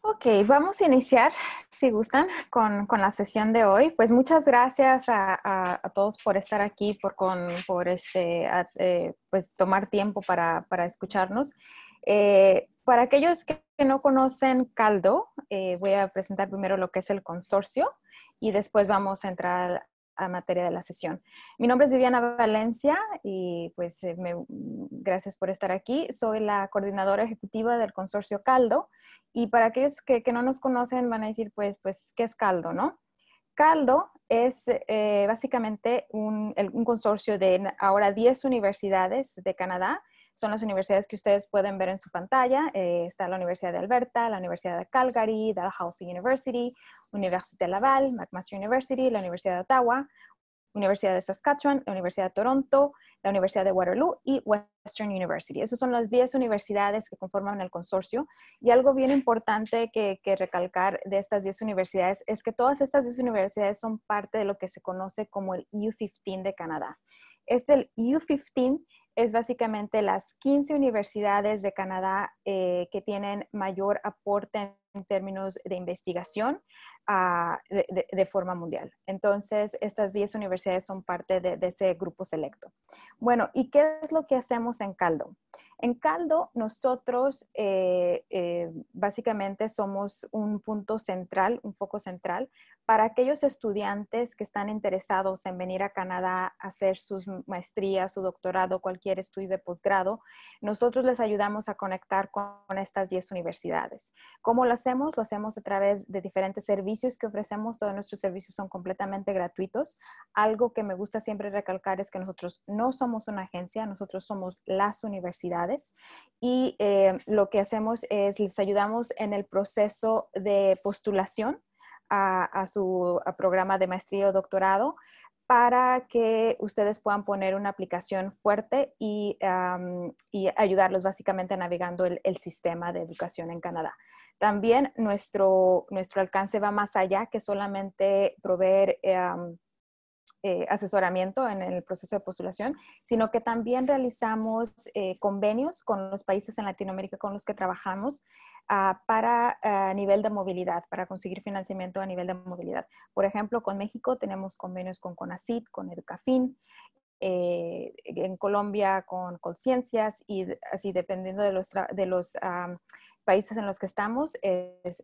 Ok, vamos a iniciar, si gustan, con, con la sesión de hoy. Pues muchas gracias a, todos por estar aquí, por, con, por este, eh, pues tomar tiempo para, para escucharnos. Eh, para aquellos que, no conocen Caldo, eh, voy a presentar primero lo que es el consorcio y después vamos a entrar a materia de la sesión. Mi nombre es Viviana Valencia y pues eh, gracias por estar aquí. Soy la coordinadora ejecutiva del consorcio Caldo y para aquellos que, no nos conocen van a decir pues, pues, ¿qué es Caldo, no? Caldo es eh, básicamente un, un, consorcio de ahora 10 universidades de Canadá son las universidades que ustedes pueden ver en su pantalla. Eh, está la Universidad de Alberta, la Universidad de Calgary, Dalhousie University, Université Laval, McMaster University, la Universidad de Ottawa, Universidad de Saskatchewan, la Universidad de Toronto, la Universidad de Waterloo y Western University. Esas son las 10 universidades que conforman el consorcio. Y algo bien importante que, recalcar de estas 10 universidades es que todas estas 10 universidades son parte de lo que se conoce como el U15 de Canadá. Este U15 es básicamente las 15 universidades de Canadá eh, que tienen mayor aporte en términos de investigación ah, de, forma mundial. Entonces, estas 10 universidades son parte de, ese grupo selecto. Bueno, ¿y qué es lo que hacemos en Caldo? En Caldo, nosotros eh, eh, básicamente somos un punto central, un foco central para aquellos estudiantes que están interesados en venir a Canadá a hacer sus maestrías, su doctorado, cualquier estudio de posgrado. Nosotros les ayudamos a conectar con estas 10 universidades. ¿Cómo lo hacemos? Lo hacemos a través de diferentes servicios que ofrecemos. Todos nuestros servicios son completamente gratuitos. Algo que me gusta siempre recalcar es que nosotros no somos una agencia, nosotros somos las universidades y eh, lo que hacemos es les ayudamos en el proceso de postulación a, su programa de maestría o doctorado para que ustedes puedan poner una aplicación fuerte y, ayudarlos básicamente navegando el, sistema de educación en Canadá. También nuestro, nuestro alcance va más allá que solamente proveer eh, asesoramiento en el proceso de postulación, sino que también realizamos eh, convenios con los países en Latinoamérica con los que trabajamos ah, para ah, nivel de movilidad, para conseguir financiamiento a nivel de movilidad. Por ejemplo, con México tenemos convenios con CONACIT, con Educafin, eh, en Colombia con Colciencias y así dependiendo de los, de los países en los que estamos,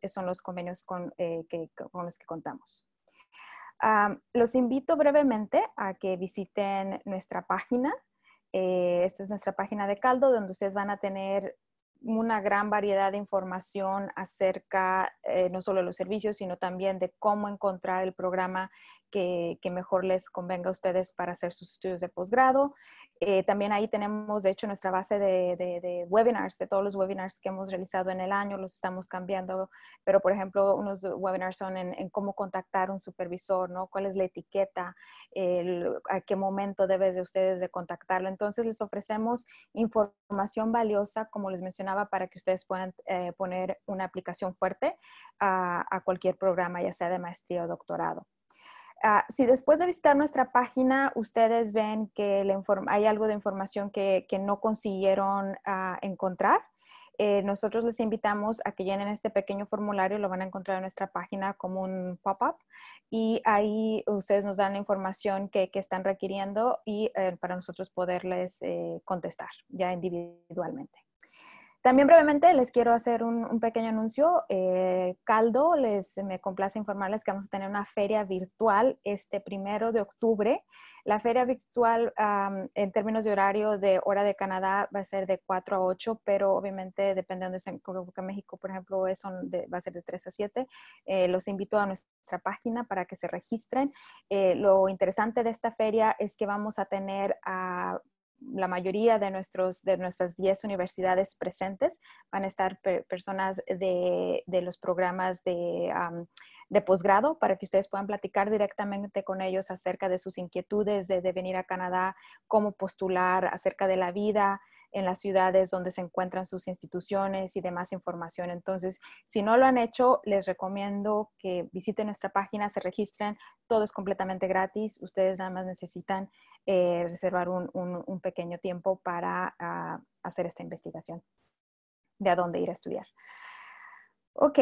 son los convenios con, con los que contamos los invito brevemente a que visiten nuestra página. Eh, esta es nuestra página de Caldo, donde ustedes van a tener una gran variedad de información acerca eh, no solo de los servicios, sino también de cómo encontrar el programa que, mejor les convenga a ustedes para hacer sus estudios de posgrado. Eh, también ahí tenemos, de hecho, nuestra base de, webinars, de todos los webinars que hemos realizado en el año, los estamos cambiando, pero por ejemplo, unos webinars son en, cómo contactar un supervisor, ¿no? ¿Cuál es la etiqueta? ¿A qué momento debes de ustedes de contactarlo? Entonces, les ofrecemos información valiosa, como les mencionaba, para que ustedes puedan eh, poner una aplicación fuerte a, a cualquier programa, ya sea de maestría o doctorado. Ah, si después de visitar nuestra página ustedes ven que hay algo de información que, no consiguieron ah, encontrar, eh, nosotros les invitamos a que llenen este pequeño formulario, lo van a encontrar en nuestra página como un pop-up y ahí ustedes nos dan la información que, están requiriendo y eh, para nosotros poderles eh, contestar ya individualmente. También brevemente les quiero hacer un, pequeño anuncio. Eh, Caldo, les me complace informarles que vamos a tener una feria virtual este primero de octubre. La feria virtual en términos de horario de hora de Canadá va a ser de 4 a 8, pero obviamente dependiendo de se México, por ejemplo, va a ser de 3 a 7. Eh, los invito a nuestra página para que se registren. Eh, lo interesante de esta feria es que vamos a tener a la mayoría de, nuestros, de nuestras 10 universidades presentes van a estar personas de, los programas de, de posgrado para que ustedes puedan platicar directamente con ellos acerca de sus inquietudes de, de venir a Canadá, cómo postular, acerca de la vida, en las ciudades donde se encuentran sus instituciones y demás información. Entonces, si no lo han hecho, les recomiendo que visiten nuestra página, se registren, todo es completamente gratis. Ustedes nada más necesitan eh, reservar un, pequeño tiempo para ah, hacer esta investigación de a dónde ir a estudiar. Ok,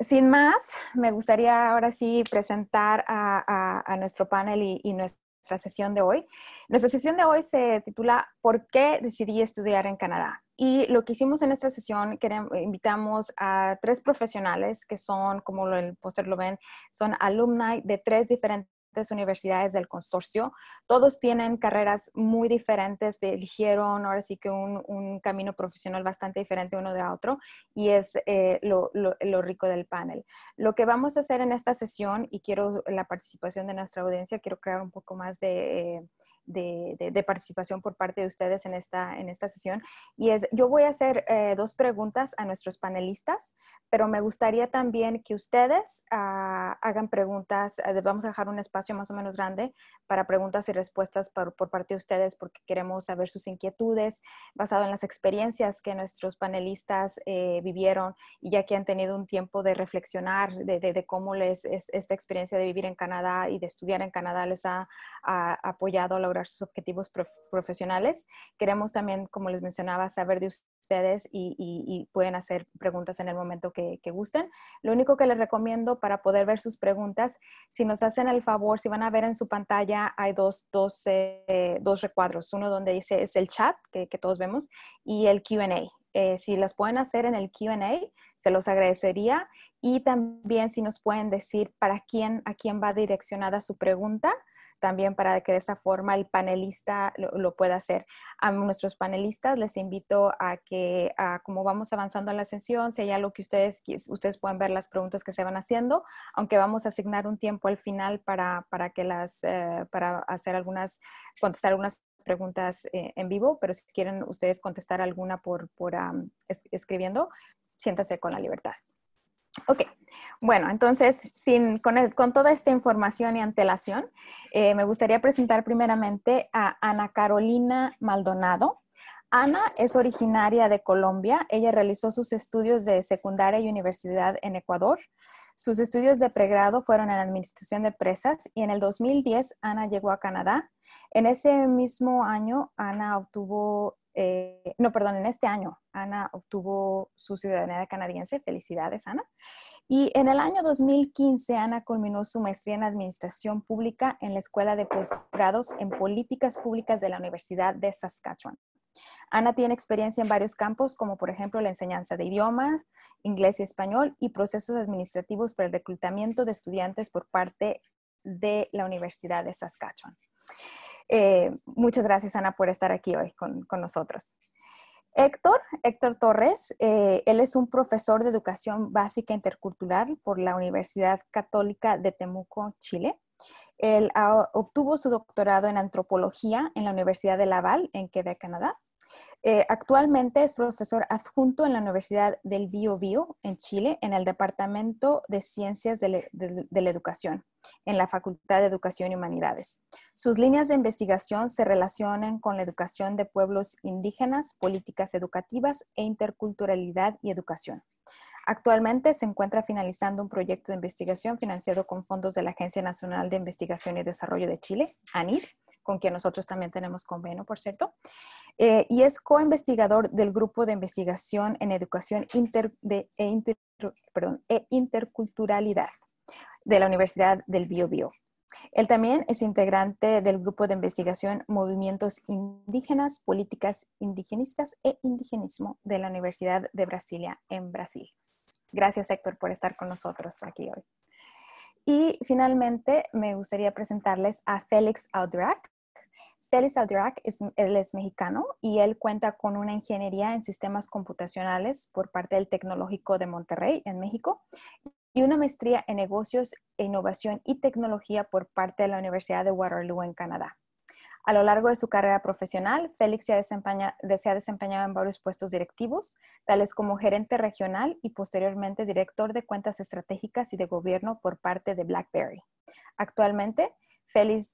sin más, me gustaría ahora sí presentar a, nuestro panel y, y, nuestra sesión de hoy. Nuestra sesión de hoy se titula ¿Por qué decidí estudiar en Canadá? Y lo que hicimos en esta sesión, queremos, invitamos a tres profesionales que son, como el póster lo ven, son alumni de tres diferentes universidades del consorcio. Todos tienen carreras muy diferentes, eligieron ahora sí que un, un, camino profesional bastante diferente uno de otro y es eh, lo, lo, lo, rico del panel. Lo que vamos a hacer en esta sesión, y quiero la participación de nuestra audiencia, quiero crear un poco más de, de, participación por parte de ustedes en esta, en esta sesión, y es, yo voy a hacer eh, dos preguntas a nuestros panelistas, pero me gustaría también que ustedes uh, hagan preguntas, uh, vamos a dejar un espacio más o menos grande para preguntas y respuestas por, por, parte de ustedes porque queremos saber sus inquietudes basado en las experiencias que nuestros panelistas eh, vivieron y ya que han tenido un tiempo de reflexionar de, cómo les es, esta experiencia de vivir en Canadá y de estudiar en Canadá les ha, apoyado a lograr sus objetivos prof, profesionales. Queremos también, como les mencionaba, saber de ustedes y, y, y pueden hacer preguntas en el momento que, que gusten. Lo único que les recomiendo para poder ver sus preguntas, si nos hacen el favor si van a ver en su pantalla, hay dos, dos, eh, dos recuadros. Uno donde dice es el chat, que, que todos vemos, y el QA. Eh, si las pueden hacer en el QA, se los agradecería. Y también si nos pueden decir para quién, a quién va direccionada su pregunta también para que de esta forma el panelista lo, pueda hacer. A nuestros panelistas les invito a que, como vamos avanzando en la sesión, si hay algo que ustedes, ustedes pueden ver las preguntas que se van haciendo, aunque vamos a asignar un tiempo al final para, para que las, eh, para hacer algunas, contestar algunas preguntas eh, en vivo, pero si quieren ustedes contestar alguna por, por escribiendo, siéntase con la libertad. Ok, bueno, entonces, sin, con, con, toda esta información y antelación, eh, me gustaría presentar primeramente a Ana Carolina Maldonado. Ana es originaria de Colombia. Ella realizó sus estudios de secundaria y universidad en Ecuador. Sus estudios de pregrado fueron en Administración de Empresas y en el 2010 Ana llegó a Canadá. En ese mismo año, Ana obtuvo eh, no, perdón, en este año Ana obtuvo su ciudadanía canadiense. Felicidades, Ana. Y en el año 2015, Ana culminó su maestría en Administración Pública en la Escuela de Postgrados en Políticas Públicas de la Universidad de Saskatchewan. Ana tiene experiencia en varios campos, como por ejemplo la enseñanza de idiomas, inglés y español, y procesos administrativos para el reclutamiento de estudiantes por parte de la Universidad de Saskatchewan. Eh, muchas gracias, Ana, por estar aquí hoy con, con nosotros. Héctor, Héctor Torres, eh, él es un profesor de educación básica intercultural por la Universidad Católica de Temuco, Chile. Él obtuvo su doctorado en antropología en la Universidad de Laval, en Quebec, Canadá. Eh, actualmente es profesor adjunto en la Universidad del Bio Bio en Chile, en el Departamento de Ciencias de, la Educación, en la Facultad de Educación y Humanidades. Sus líneas de investigación se relacionan con la educación de pueblos indígenas, políticas educativas e interculturalidad y educación. Actualmente se encuentra finalizando un proyecto de investigación financiado con fondos de la Agencia Nacional de Investigación y Desarrollo de Chile, ANID, con quien nosotros también tenemos convenio, por cierto, eh, y es co-investigador del Grupo de Investigación en Educación inter, e, e Interculturalidad de la Universidad del Bio Bio. Él también es integrante del Grupo de Investigación Movimientos Indígenas, Políticas Indigenistas e Indigenismo de la Universidad de Brasilia en Brasil. Gracias, Héctor, por estar con nosotros aquí hoy. Y finalmente, me gustaría presentarles a Félix Audrac. Félix Aldirac es, él es mexicano y él cuenta con una ingeniería en sistemas computacionales por parte del Tecnológico de Monterrey, en México, y una maestría en negocios e innovación y tecnología por parte de la Universidad de Waterloo, en Canadá. A lo largo de su carrera profesional, Félix se ha, se ha, desempeñado en varios puestos directivos, tales como gerente regional y posteriormente director de cuentas estratégicas y de gobierno por parte de BlackBerry. Actualmente, Félix,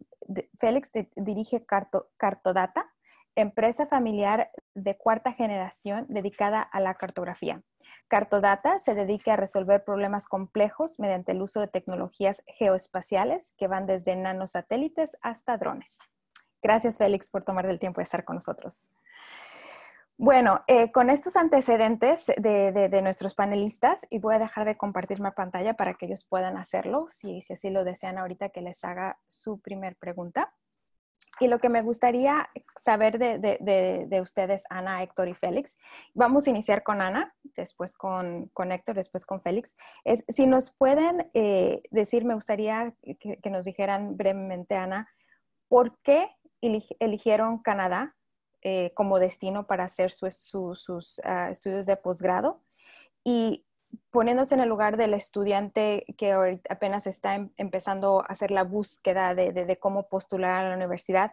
dirige Carto, Cartodata, empresa familiar de cuarta generación dedicada a la cartografía. Cartodata se dedica a resolver problemas complejos mediante el uso de tecnologías geoespaciales que van desde nanosatélites hasta drones. Gracias, Félix, por tomar el tiempo de estar con nosotros. Bueno, eh, con estos antecedentes de, nuestros panelistas, y voy a dejar de compartir mi pantalla para que ellos puedan hacerlo, si, si así lo desean ahorita que les haga su primer pregunta. Y lo que me gustaría saber de, ustedes, Ana, Héctor y Félix, vamos a iniciar con Ana, después con, Héctor, después con Félix, es si nos pueden eh, decir, me gustaría que, nos dijeran brevemente, Ana, ¿por qué eligieron Canadá eh, como destino para hacer sus ah, estudios de posgrado? Y poniéndose en el lugar del estudiante que apenas está em, empezando a hacer la búsqueda de, cómo postular a la universidad,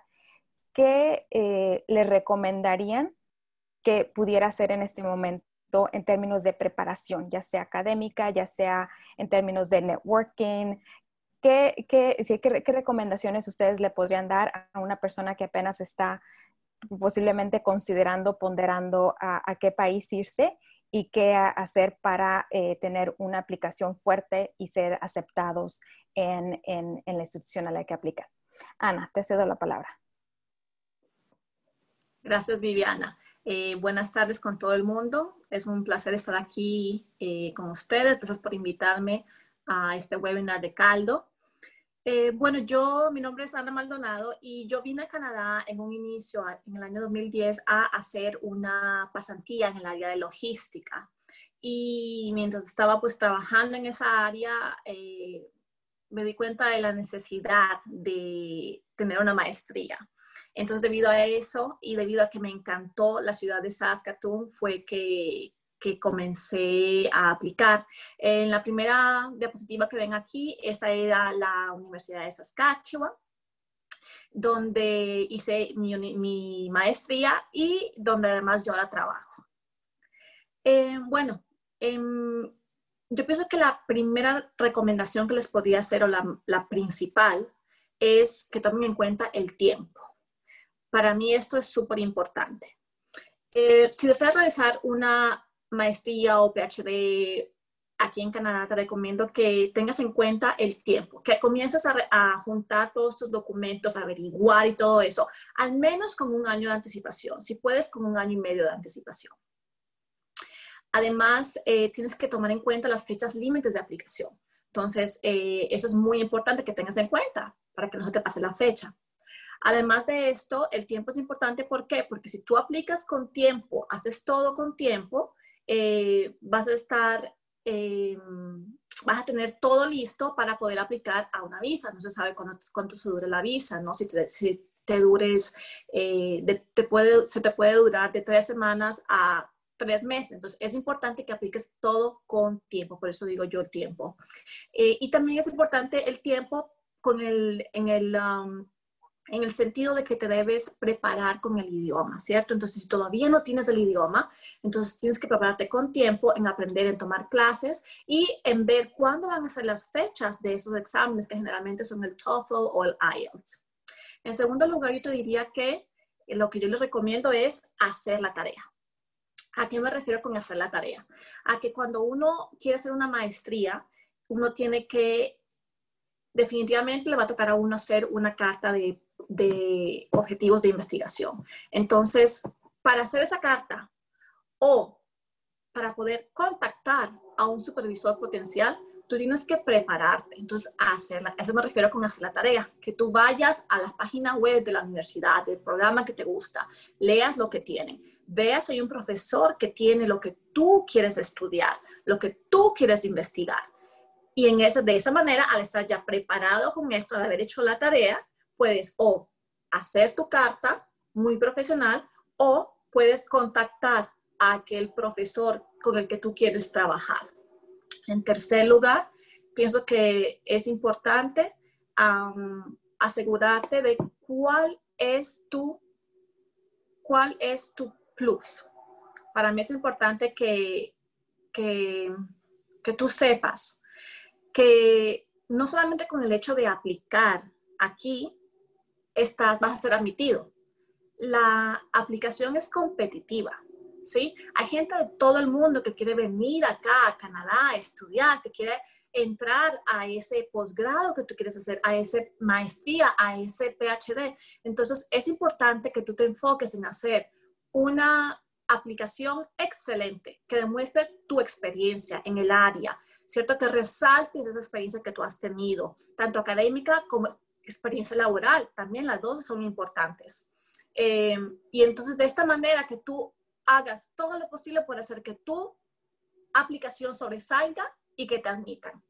¿qué eh, le recomendarían que pudiera hacer en este momento en términos de preparación, ya sea académica, ya sea en términos de networking? ¿Qué, recomendaciones ustedes le podrían dar a una persona que apenas está posiblemente considerando, ponderando a qué país irse y qué hacer para eh, tener una aplicación fuerte y ser aceptados en, la institución a la que aplican. Ana, te cedo la palabra. Gracias, Viviana. Eh, buenas tardes con todo el mundo. Es un placer estar aquí eh, con ustedes. Gracias por invitarme a este webinar de Caldo. Eh, bueno, yo, mi nombre es Ana Maldonado y yo vine a Canadá en un inicio, en el año 2010, a hacer una pasantía en el área de logística. Y mientras estaba pues trabajando en esa área, eh, me di cuenta de la necesidad de tener una maestría. Entonces, debido a eso y debido a que me encantó la ciudad de Saskatoon, fue que, comencé a aplicar. En la primera diapositiva que ven aquí, esa era la Universidad de Saskatchewan, donde hice mi, maestría y donde además yo ahora trabajo. Eh, bueno, em, yo pienso que la primera recomendación que les podría hacer o la, principal es que tomen en cuenta el tiempo. Para mí esto es súper importante. Eh, si deseas realizar una maestría o PhD aquí en Canadá, te recomiendo que tengas en cuenta el tiempo, que comiences a, juntar todos tus documentos, averiguar y todo eso, al menos con un año de anticipación, si puedes con un año y medio de anticipación. Además, eh, tienes que tomar en cuenta las fechas límites de aplicación. Entonces, eh, eso es muy importante que tengas en cuenta para que no se te pase la fecha. Además de esto, el tiempo es importante. ¿Por qué? Porque si tú aplicas con tiempo, haces todo con tiempo, eh, vas a estar, eh, vas a tener todo listo para poder aplicar a una visa. No se sabe cuánto, se dure la visa, ¿no? Si te, si te dures, eh, se te puede durar de tres semanas a tres meses. Entonces, es importante que apliques todo con tiempo, por eso digo yo tiempo. y también es importante el tiempo con el, en el, um, en el sentido de que te debes preparar con el idioma, ¿cierto? Entonces, si todavía no tienes el idioma, entonces tienes que prepararte con tiempo en aprender, en tomar clases y en ver cuándo van a ser las fechas de esos exámenes que generalmente son el TOEFL o el IELTS. En segundo lugar, yo te diría que lo que yo les recomiendo es hacer la tarea. ¿A qué me refiero con hacer la tarea? A que cuando uno quiere hacer una maestría, uno tiene que definitivamente le va a tocar a uno hacer una carta de de objetivos de investigación. Entonces, para hacer esa carta o para poder contactar a un supervisor potencial, tú tienes que prepararte. Entonces, hacerla. Eso me refiero con hacer la tarea. Que tú vayas a la página web de la universidad, del programa que te gusta, leas lo que tienen, veas si hay un profesor que tiene lo que tú quieres estudiar, lo que tú quieres investigar. Y en esa, de esa manera, al estar ya preparado con esto, al haber hecho la tarea, puedes o hacer tu carta muy profesional o puedes contactar a aquel profesor con el que tú quieres trabajar. En tercer lugar, pienso que es importante asegurarte de cuál es tu cuál es tu plus. Para mí es importante que, que, que tú sepas que no solamente con el hecho de aplicar aquí estás, vas a ser admitido. La aplicación es competitiva, ¿sí? Hay gente de todo el mundo que quiere venir acá a Canadá a estudiar, que quiere entrar a ese posgrado que tú quieres hacer, a esa maestría, a ese PhD. Entonces, es importante que tú te enfoques en hacer una aplicación excelente que demuestre tu experiencia en el área, ¿cierto? Que resaltes esa experiencia que tú has tenido, tanto académica como experiencia laboral, también las dos son importantes. Eh, y entonces de esta manera que tú hagas todo lo posible por hacer que tu aplicación sobresalga y que te admitan.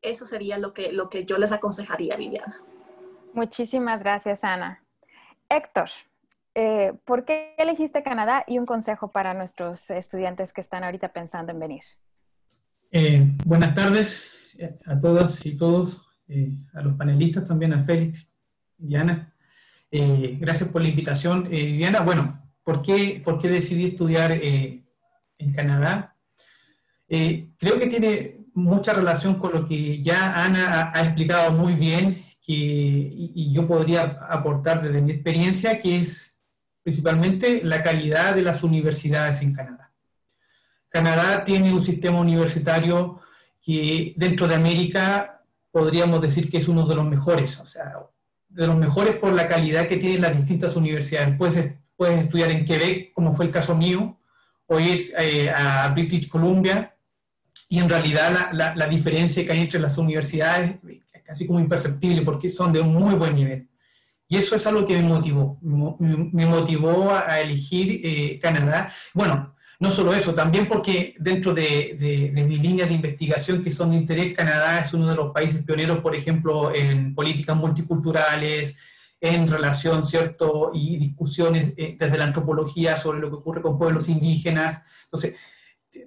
Eso sería lo que, lo que yo les aconsejaría, Viviana. Muchísimas gracias, Ana. Héctor, eh, ¿por qué elegiste Canadá y un consejo para nuestros estudiantes que están ahorita pensando en venir? Eh, buenas tardes a todas y todos, eh, a los panelistas también, a Félix y Ana. gracias por la invitación. Diana, bueno, ¿por qué, por qué decidí estudiar en Canadá? creo que tiene mucha relación con lo que ya Ana ha, explicado muy bien que, y, yo podría aportar desde mi experiencia, que es principalmente la calidad de las universidades en Canadá. Canadá tiene un sistema universitario que dentro de América podríamos decir que es uno de los mejores, o sea, de los mejores por la calidad que tienen las distintas universidades. Puedes, puedes estudiar en Quebec, como fue el caso mío, o ir eh, a British Columbia, y en realidad la, la, diferencia que hay entre las universidades es casi como imperceptible porque son de un muy buen nivel. Y eso es algo que me motivó, me motivó a, elegir eh, Canadá. Bueno, no solo eso, también porque dentro de, de, mi línea de investigación que son de interés, Canadá es uno de los países pioneros, por ejemplo, en políticas multiculturales, en relación, ¿cierto? Y discusiones eh, desde la antropología sobre lo que ocurre con pueblos indígenas. Entonces,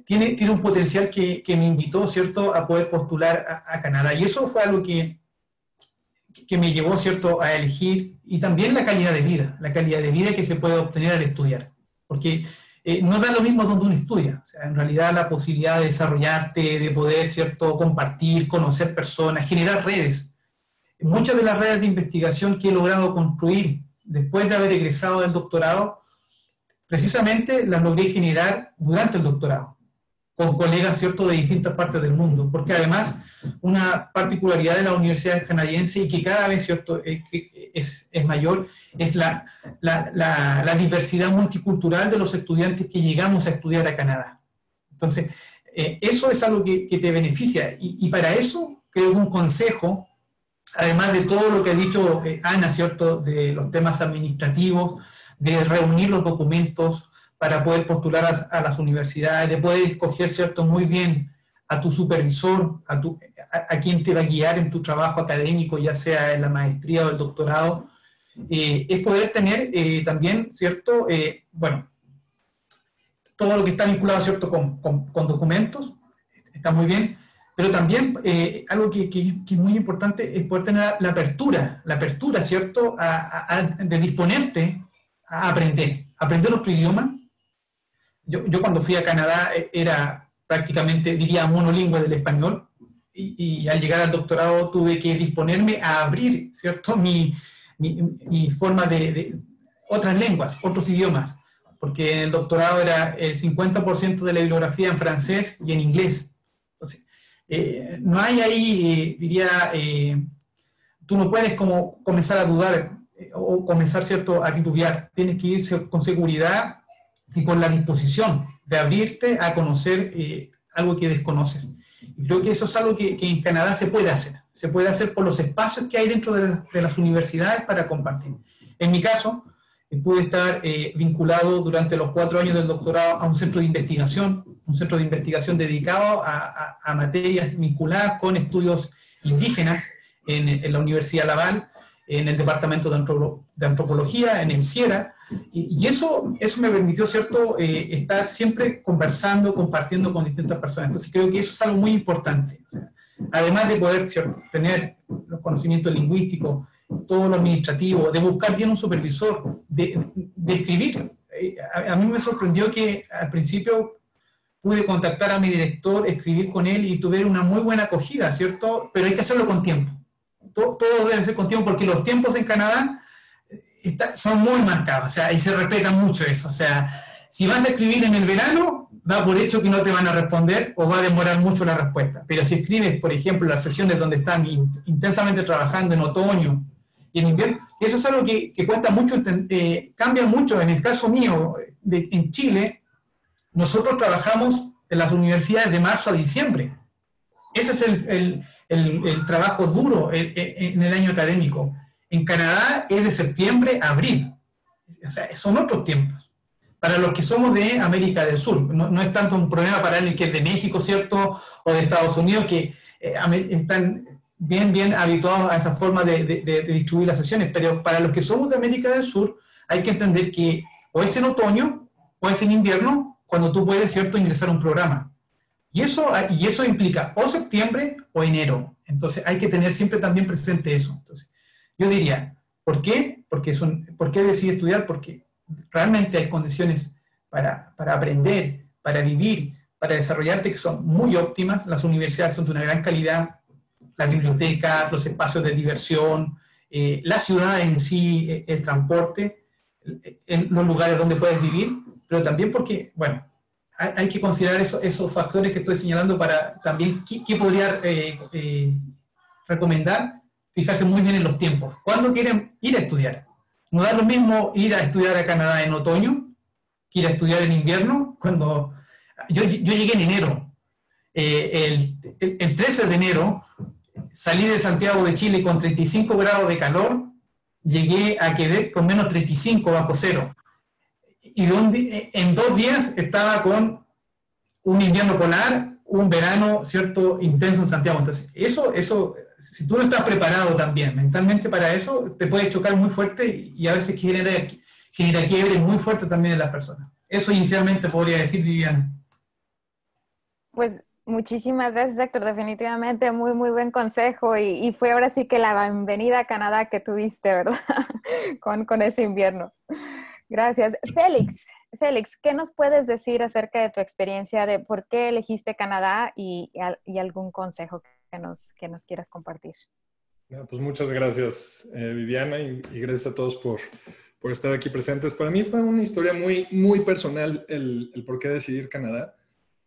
tiene, tiene un potencial que, que, me invitó, ¿cierto?, a poder postular a, Canadá. Y eso fue algo que, que me llevó, ¿cierto?, a elegir, y también la calidad de vida, la calidad de vida que se puede obtener al estudiar. Porque eh, no da lo mismo donde uno estudia. O sea, en realidad la posibilidad de desarrollarte, de poder, ¿cierto?, compartir, conocer personas, generar redes. Muchas de las redes de investigación que he logrado construir después de haber egresado del doctorado, precisamente las logré generar durante el doctorado con colegas ¿cierto? de distintas partes del mundo, porque además una particularidad de la universidad canadiense y que cada vez ¿cierto? Es, es, mayor es la, la, la, diversidad multicultural de los estudiantes que llegamos a estudiar a Canadá. Entonces, eh, eso es algo que, que te beneficia y, y, para eso creo que un consejo, además de todo lo que ha dicho eh, Ana, ¿cierto? de los temas administrativos, de reunir los documentos, para poder postular a, las universidades, de poder escoger, ¿cierto?, muy bien a tu supervisor, a, tu, a, quien te va a guiar en tu trabajo académico, ya sea en la maestría o el doctorado, eh, es poder tener eh, también, ¿cierto?, eh, bueno, todo lo que está vinculado, ¿cierto?, con, con, documentos, está muy bien, pero también algo que, que, es muy importante es poder tener la apertura, la apertura, ¿cierto?, de disponerte a aprender, aprender otro idioma, yo, yo, cuando fui a Canadá eh, era prácticamente, diría, monolingüe del español, y, al llegar al doctorado tuve que disponerme a abrir, ¿cierto?, mi, mi, mi forma de, de, otras lenguas, otros idiomas, porque en el doctorado era el 50% de la bibliografía en francés y en inglés. Entonces, eh, no hay ahí, eh, diría, tú no puedes como comenzar a dudar o comenzar, ¿cierto?, a titubear. Tienes que irse con seguridad y con la disposición de abrirte a conocer eh, algo que desconoces. Y creo que eso es algo que, que, en Canadá se puede hacer. Se puede hacer por los espacios que hay dentro de, de las universidades para compartir. En mi caso, eh, pude estar eh, vinculado durante los cuatro años del doctorado a un centro de investigación, un centro de investigación dedicado a, a, materias vinculadas con estudios indígenas en, en, la Universidad Laval, en el Departamento de, Antropología, en el CIERA, y, eso, eso me permitió, ¿cierto?, eh, estar siempre conversando, compartiendo con distintas personas. Entonces creo que eso es algo muy importante. además de poder tener los conocimientos lingüísticos, todo lo administrativo, de buscar bien un supervisor, de, escribir. Eh, a, mí me sorprendió que al principio pude contactar a mi director, escribir con él y tuve una muy buena acogida, ¿cierto? Pero hay que hacerlo con tiempo. Todo, todo debe ser con tiempo porque los tiempos en Canadá son muy marcados, o sea, y se respeta mucho eso. O sea, si vas a escribir en el verano, da por hecho que no te van a responder o va a demorar mucho la respuesta. Pero si escribes, por ejemplo, las sesiones donde están intensamente trabajando en otoño y en invierno. Y eso es algo que, que cuesta mucho, eh, cambia mucho. En el caso mío, de, en Chile, nosotros trabajamos en las universidades de marzo a diciembre. Ese es el, el, el, trabajo duro en el año académico. En Canadá es de septiembre a abril. O sea, son otros tiempos. Para los que somos de América del Sur, no, no es tanto un problema para alguien que es de México, ¿cierto? O de Estados Unidos, que eh, están bien, bien habituados a esa forma de, de, distribuir las sesiones, pero para los que somos de América del Sur, hay que entender que o es en otoño o es en invierno cuando tú puedes, ¿cierto?, ingresar a un programa. Y eso, y eso implica o septiembre o enero. Entonces hay que tener siempre también presente eso. Entonces, yo diría, ¿por qué? Porque son, ¿Por qué decidí estudiar? Porque realmente hay condiciones para, para aprender, para vivir, para desarrollarte que son muy óptimas. Las universidades son de una gran calidad, las bibliotecas, los espacios de diversión, eh, la ciudad en sí, eh, el transporte, en los lugares donde puedes vivir, pero también porque, bueno, hay, que considerar esos factores que estoy señalando para también qué, podría eh, recomendar, fijarse muy bien en los tiempos. ¿Cuándo quieren ir a estudiar? No da lo mismo ir a estudiar a Canadá en otoño que ir a estudiar en invierno. Cuando yo, llegué en enero, el, el, el 13 de enero salí de Santiago de Chile con 35 grados de calor, llegué a Quebec con menos 35 bajo cero. Y en dos días estaba con un invierno polar, un verano, ¿cierto?, intenso en Santiago. Entonces, eso, eso, si tú no estás preparado también mentalmente para eso, te puede chocar muy fuerte y a veces genera, genera quiebre muy fuerte también en las personas. Eso inicialmente podría decir Viviana. Pues Muchísimas gracias, Héctor. Definitivamente muy, muy buen consejo. Y, fue ahora sí que la bienvenida a Canadá que tuviste, ¿verdad? con, con ese invierno. Gracias. Félix, Félix, ¿qué nos puedes decir acerca de tu experiencia de por qué elegiste Canadá y, y algún consejo que nos, que nos quieras compartir? pues muchas gracias, eh, Viviana, y, y, gracias a todos por, por, estar aquí presentes. Para mí fue una historia muy, muy personal el, el por qué decidir Canadá.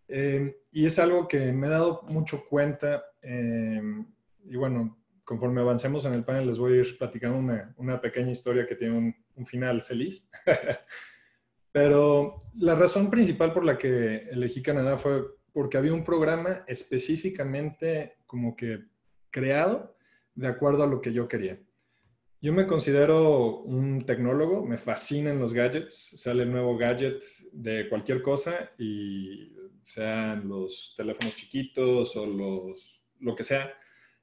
Em, y es algo que me he dado mucho cuenta. Em, y bueno, conforme avancemos en el panel, les voy a ir platicando una, una pequeña historia que tiene un, un final feliz. Pero la razón principal por la que elegí Canadá fue porque había un programa específicamente como que creado de acuerdo a lo que yo quería. Yo me considero un tecnólogo, me fascinan los gadgets, sale el nuevo gadget de cualquier cosa y sean los teléfonos chiquitos o los, lo que sea,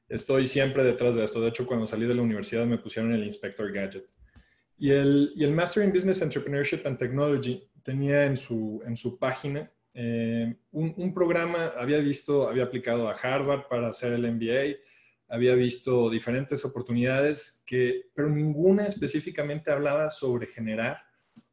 estoy siempre detrás de esto. De hecho, cuando salí de la universidad me pusieron el Inspector Gadget. Y el, y el Master in Business Entrepreneurship and Technology tenía en su, en su página eh, un, un, programa, había visto, había aplicado a Harvard para hacer el MBA, había visto diferentes oportunidades, que, pero ninguna específicamente hablaba sobre generar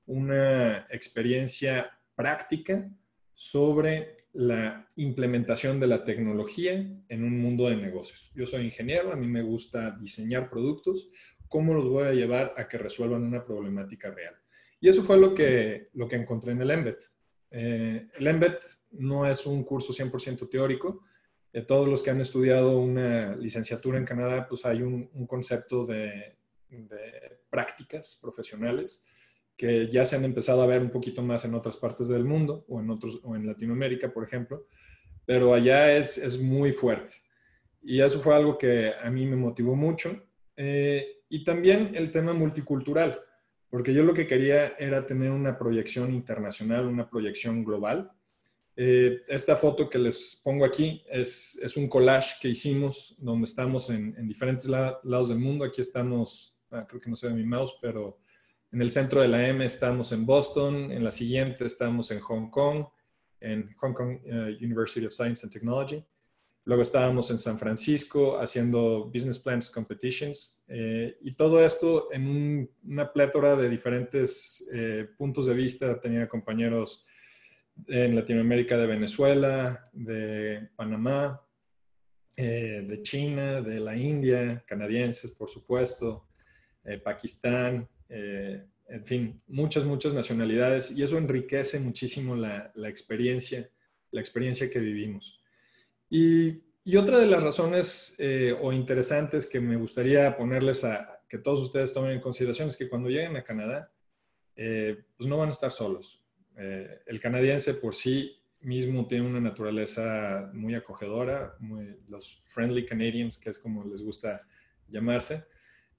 una experiencia práctica sobre la implementación de la tecnología en un mundo de negocios. Yo soy ingeniero, a mí me gusta diseñar productos, ¿cómo los voy a llevar a que resuelvan una problemática real? Y eso fue lo que, lo que encontré en el EMBET. Eh, el EMBET no es un curso 100% teórico. Todos los que han estudiado una licenciatura en Canadá, pues hay un, concepto de, de prácticas profesionales que ya se han empezado a ver un poquito más en otras partes del mundo o en, otros, o en Latinoamérica, por ejemplo, pero allá es, es muy fuerte. Y eso fue algo que a mí me motivó mucho. Eh, y también el tema multicultural, porque yo lo que quería era tener una proyección internacional, una proyección global. Eh, esta foto que les pongo aquí es, es, un collage que hicimos donde estamos en, en diferentes lados del mundo. Aquí estamos, ah, creo que no se ve mi mouse, pero en el centro de la M estamos en Boston, en la siguiente estamos en Hong Kong, en Hong Kong eh, University of Science and Technology. Luego estábamos en San Francisco haciendo Business Plans Competitions eh, y todo esto en una plétora de diferentes eh, puntos de vista. Tenía compañeros en Latinoamérica de Venezuela, de Panamá, de China, de la India, canadienses, por supuesto, Pakistán, eh, en fin, muchas, muchas nacionalidades y eso enriquece muchísimo la, experiencia, la experiencia que vivimos. Y, otra de las razones eh, o interesantes que me gustaría ponerles a, que todos ustedes tomen en consideración es que cuando lleguen a Canadá, eh, pues no van a estar solos. Eh, el canadiense por sí mismo tiene una naturaleza muy acogedora, los friendly Canadians, que es como les gusta llamarse,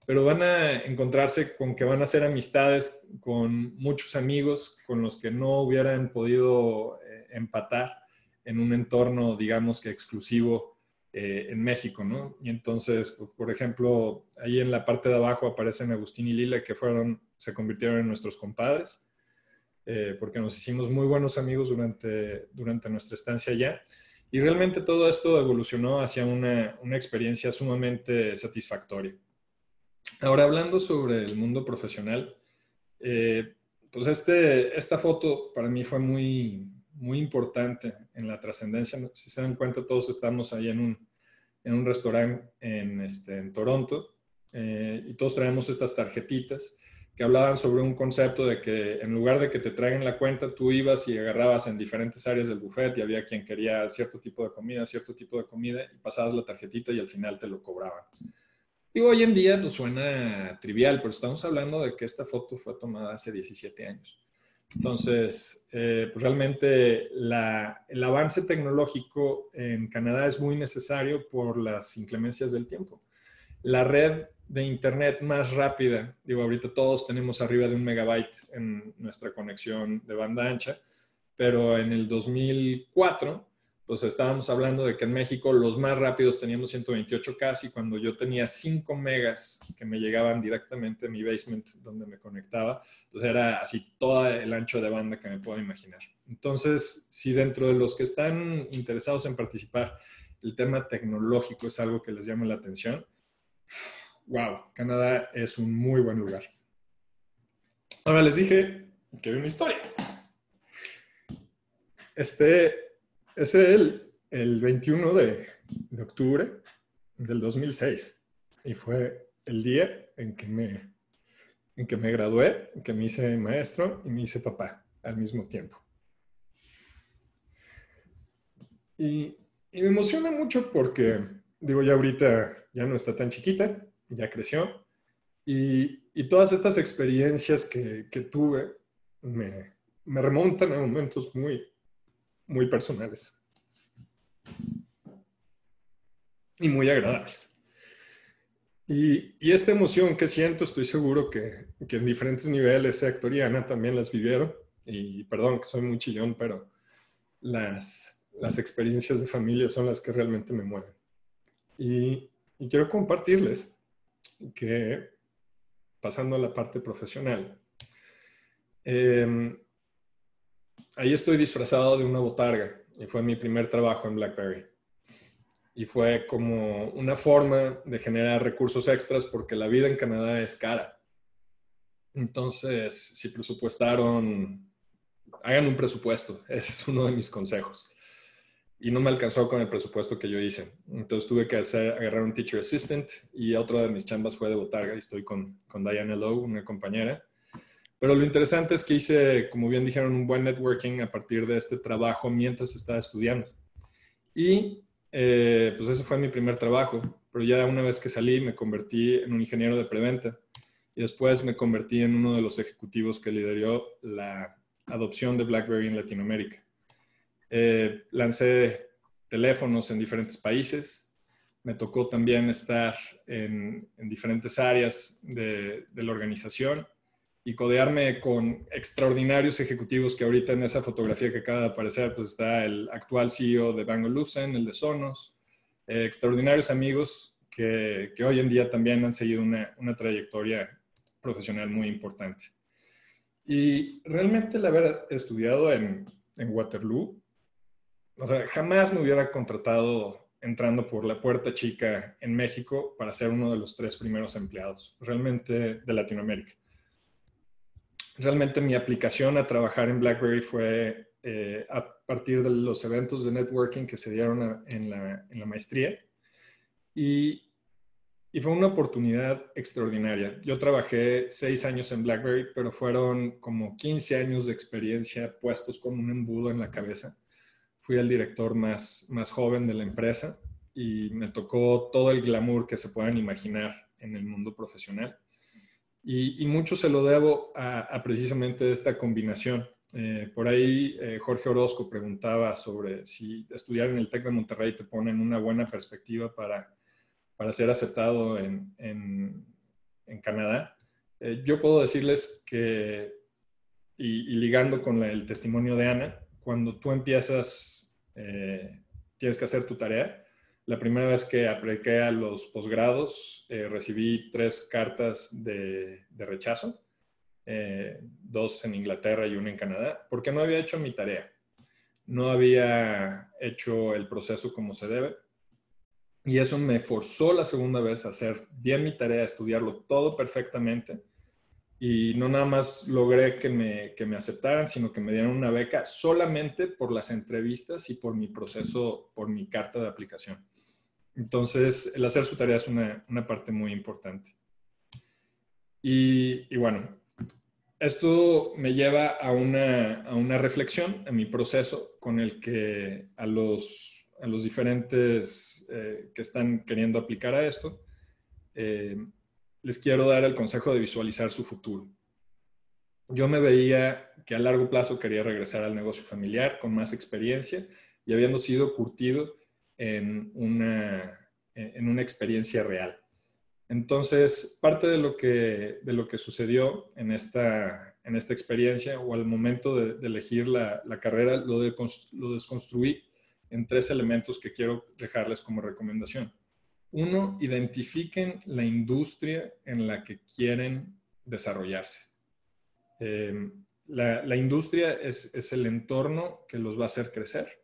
pero van a encontrarse con que van a hacer amistades con muchos amigos con los que no hubieran podido eh, empatar en un entorno, digamos que exclusivo eh, en México, ¿no? Y entonces, pues, por ejemplo, ahí en la parte de abajo aparecen Agustín y Lila, que fueron, se convirtieron en nuestros compadres, eh, porque nos hicimos muy buenos amigos durante, durante nuestra estancia allá. Y realmente todo esto evolucionó hacia una, una experiencia sumamente satisfactoria. Ahora, hablando sobre el mundo profesional, eh, pues este, esta foto para mí fue muy, muy importante en la trascendencia. Si se dan cuenta, todos estamos ahí en un, en un restaurante en, este, en Toronto eh, y todos traemos estas tarjetitas que hablaban sobre un concepto de que en lugar de que te traigan la cuenta, tú ibas y agarrabas en diferentes áreas del buffet y había quien quería cierto tipo de comida, cierto tipo de comida y pasabas la tarjetita y al final te lo cobraban. Digo, hoy en día pues suena trivial, pero estamos hablando de que esta foto fue tomada hace 17 años. Entonces, eh, pues realmente el avance tecnológico en Canadá es muy necesario por las inclemencias del tiempo. La red de Internet más rápida, digo, ahorita todos tenemos arriba de un megabyte en nuestra conexión de banda ancha, pero en el 2004 pues estábamos hablando de que en México los más rápidos teníamos 128K y cuando yo tenía 5 megas que me llegaban directamente a mi basement donde me conectaba, pues era así todo el ancho de banda que me puedo imaginar. Entonces, si dentro de los que están interesados en participar, el tema tecnológico es algo que les llama la atención, wow, Canadá es un muy buen lugar. Ahora les dije que hay una historia. Este es el, el 21 de, de, octubre del 2006 y fue el día en que me, en que me gradué, en que me hice maestro y me hice papá al mismo tiempo. Y, y me emociona mucho porque, digo, ya ahorita ya no está tan chiquita, ya creció. Y, y todas estas experiencias que, que tuve me, me, remontan a momentos muy, muy personales y muy agradables. Y, y, esta emoción que siento, estoy seguro que, que en diferentes niveles, Héctor y Ana también las vivieron. Y perdón que soy muy chillón, pero las, las experiencias de familia son las que realmente me mueven. Y, y quiero compartirles que, pasando a la parte profesional, eh, ahí estoy disfrazado de una botarga y fue mi primer trabajo en BlackBerry. Y fue como una forma de generar recursos extras porque la vida en Canadá es cara. Entonces, si presupuestaron, hagan un presupuesto. Ese es uno de mis consejos y no me alcanzó con el presupuesto que yo hice. Entonces tuve que hacer, agarrar un teacher assistant y otra de mis chambas fue de botarga y estoy con, con Diana Lowe, una compañera. Pero lo interesante es que hice, como bien dijeron, un buen networking a partir de este trabajo mientras estaba estudiando. Y eh, pues ese fue mi primer trabajo, pero ya una vez que salí me convertí en un ingeniero de preventa y después me convertí en uno de los ejecutivos que lideró la adopción de BlackBerry en Latinoamérica. Eh, lancé teléfonos en diferentes países. Me tocó también estar en, diferentes áreas de, la organización y codearme con extraordinarios ejecutivos que ahorita en esa fotografía que acaba de aparecer, pues está el actual CEO de Bang Olufsen, el de Sonos, eh, extraordinarios amigos que, que, hoy en día también han seguido una, una trayectoria profesional muy importante. Y realmente el haber estudiado en, en Waterloo o sea, jamás me hubiera contratado entrando por la puerta chica en México para ser uno de los tres primeros empleados, realmente de Latinoamérica. Realmente mi aplicación a trabajar en BlackBerry fue eh, a partir de los eventos de networking que se dieron en, la, en, maestría y, y fue una oportunidad extraordinaria. Yo trabajé seis años en BlackBerry, pero fueron como 15 años de experiencia puestos con un embudo en la cabeza fui el director más, más joven de la empresa y me tocó todo el glamour que se puedan imaginar en el mundo profesional. Y, mucho se lo debo a, precisamente esta combinación. Eh, por ahí eh, Jorge Orozco preguntaba sobre si estudiar en el TEC de Monterrey te pone en una buena perspectiva para, para ser aceptado en, en, en Canadá. Eh, yo puedo decirles que, y, ligando con el testimonio de Ana, cuando tú empiezas, tienes que hacer tu tarea, la primera vez que apliqué a los posgrados, eh, recibí tres cartas de, rechazo, eh, dos en Inglaterra y una en Canadá, porque no había hecho mi tarea. No había hecho el proceso como se debe. Y eso me forzó la segunda vez a hacer bien mi tarea, a estudiarlo todo perfectamente. Y no nada más logré que me, que me aceptaran, sino que me dieran una beca solamente por las entrevistas y por mi proceso, por mi carta de aplicación. Entonces, el hacer su tarea es una, parte muy importante. Y, bueno, esto me lleva a una, reflexión en mi proceso con el que a los, a los diferentes eh, que están queriendo aplicar a esto, eh, les quiero dar el consejo de visualizar su futuro. Yo me veía que a largo plazo quería regresar al negocio familiar con más experiencia y habiendo sido curtido en una, en una experiencia real. Entonces, parte de lo que, de lo que sucedió en esta, en esta experiencia o al momento de, elegir la, la carrera, lo, de, lo desconstruí en tres elementos que quiero dejarles como recomendación. Uno, identifiquen la industria en la que quieren desarrollarse. Eh, la, la, industria es, es el entorno que los va a hacer crecer.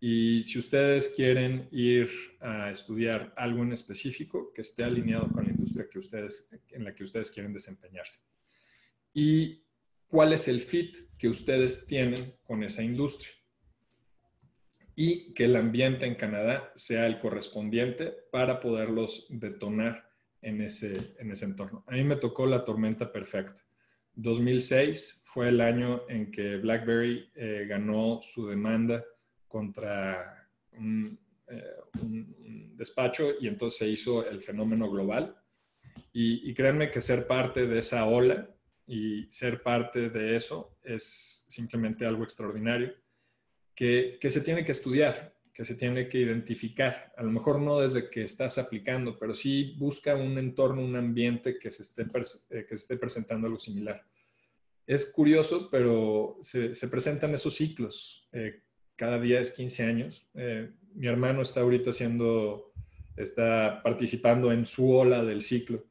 Y si ustedes quieren ir a estudiar algo en específico, que esté alineado con la industria que ustedes, en la que ustedes quieren desempeñarse. Y cuál es el fit que ustedes tienen con esa industria. Y que el ambiente en Canadá sea el correspondiente para poderlos detonar en ese, en ese entorno. A mí me tocó la tormenta perfecta. 2006 fue el año en que BlackBerry eh, ganó su demanda contra eh, un, despacho y entonces se hizo el fenómeno global. Y, créanme que ser parte de esa ola y ser parte de eso es simplemente algo extraordinario que, que se tiene que estudiar, que se tiene que identificar. A lo mejor no desde que estás aplicando, pero sí busca un entorno, un ambiente que se esté, eh, que se esté presentando algo similar. Es curioso, pero se, se presentan esos ciclos. Eh, cada día es 15 años. Eh, mi hermano está ahorita haciendo, está participando en su ola del ciclo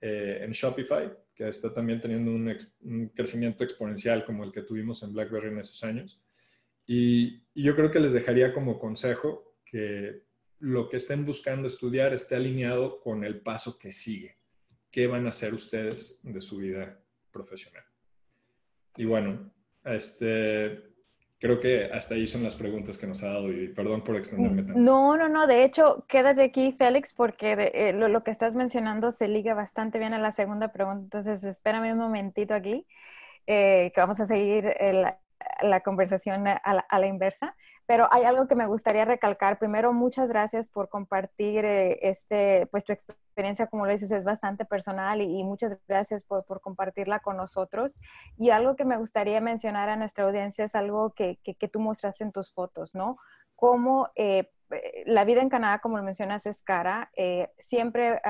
eh, en Shopify, que está también teniendo un, crecimiento exponencial como el que tuvimos en BlackBerry en esos años. Y, y, yo creo que les dejaría como consejo que lo que estén buscando estudiar esté alineado con el paso que sigue. ¿Qué van a hacer ustedes de su vida profesional? Y bueno, este, creo que hasta ahí son las preguntas que nos ha dado y perdón por extenderme tanto. No, no, no, de hecho, quédate aquí, Félix, porque eh, lo, que estás mencionando se liga bastante bien a la segunda pregunta, entonces espérame un momentito aquí, eh, que vamos a seguir el, la conversación a la, inversa, pero hay algo que me gustaría recalcar. Primero, muchas gracias por compartir eh, este, pues tu experiencia, como lo dices, es bastante personal y, muchas gracias por, por, compartirla con nosotros. Y algo que me gustaría mencionar a nuestra audiencia es algo que, que, que tú mostraste en tus fotos, ¿no? Cómo eh, la vida en Canadá, como mencionas, es cara. Eh, siempre,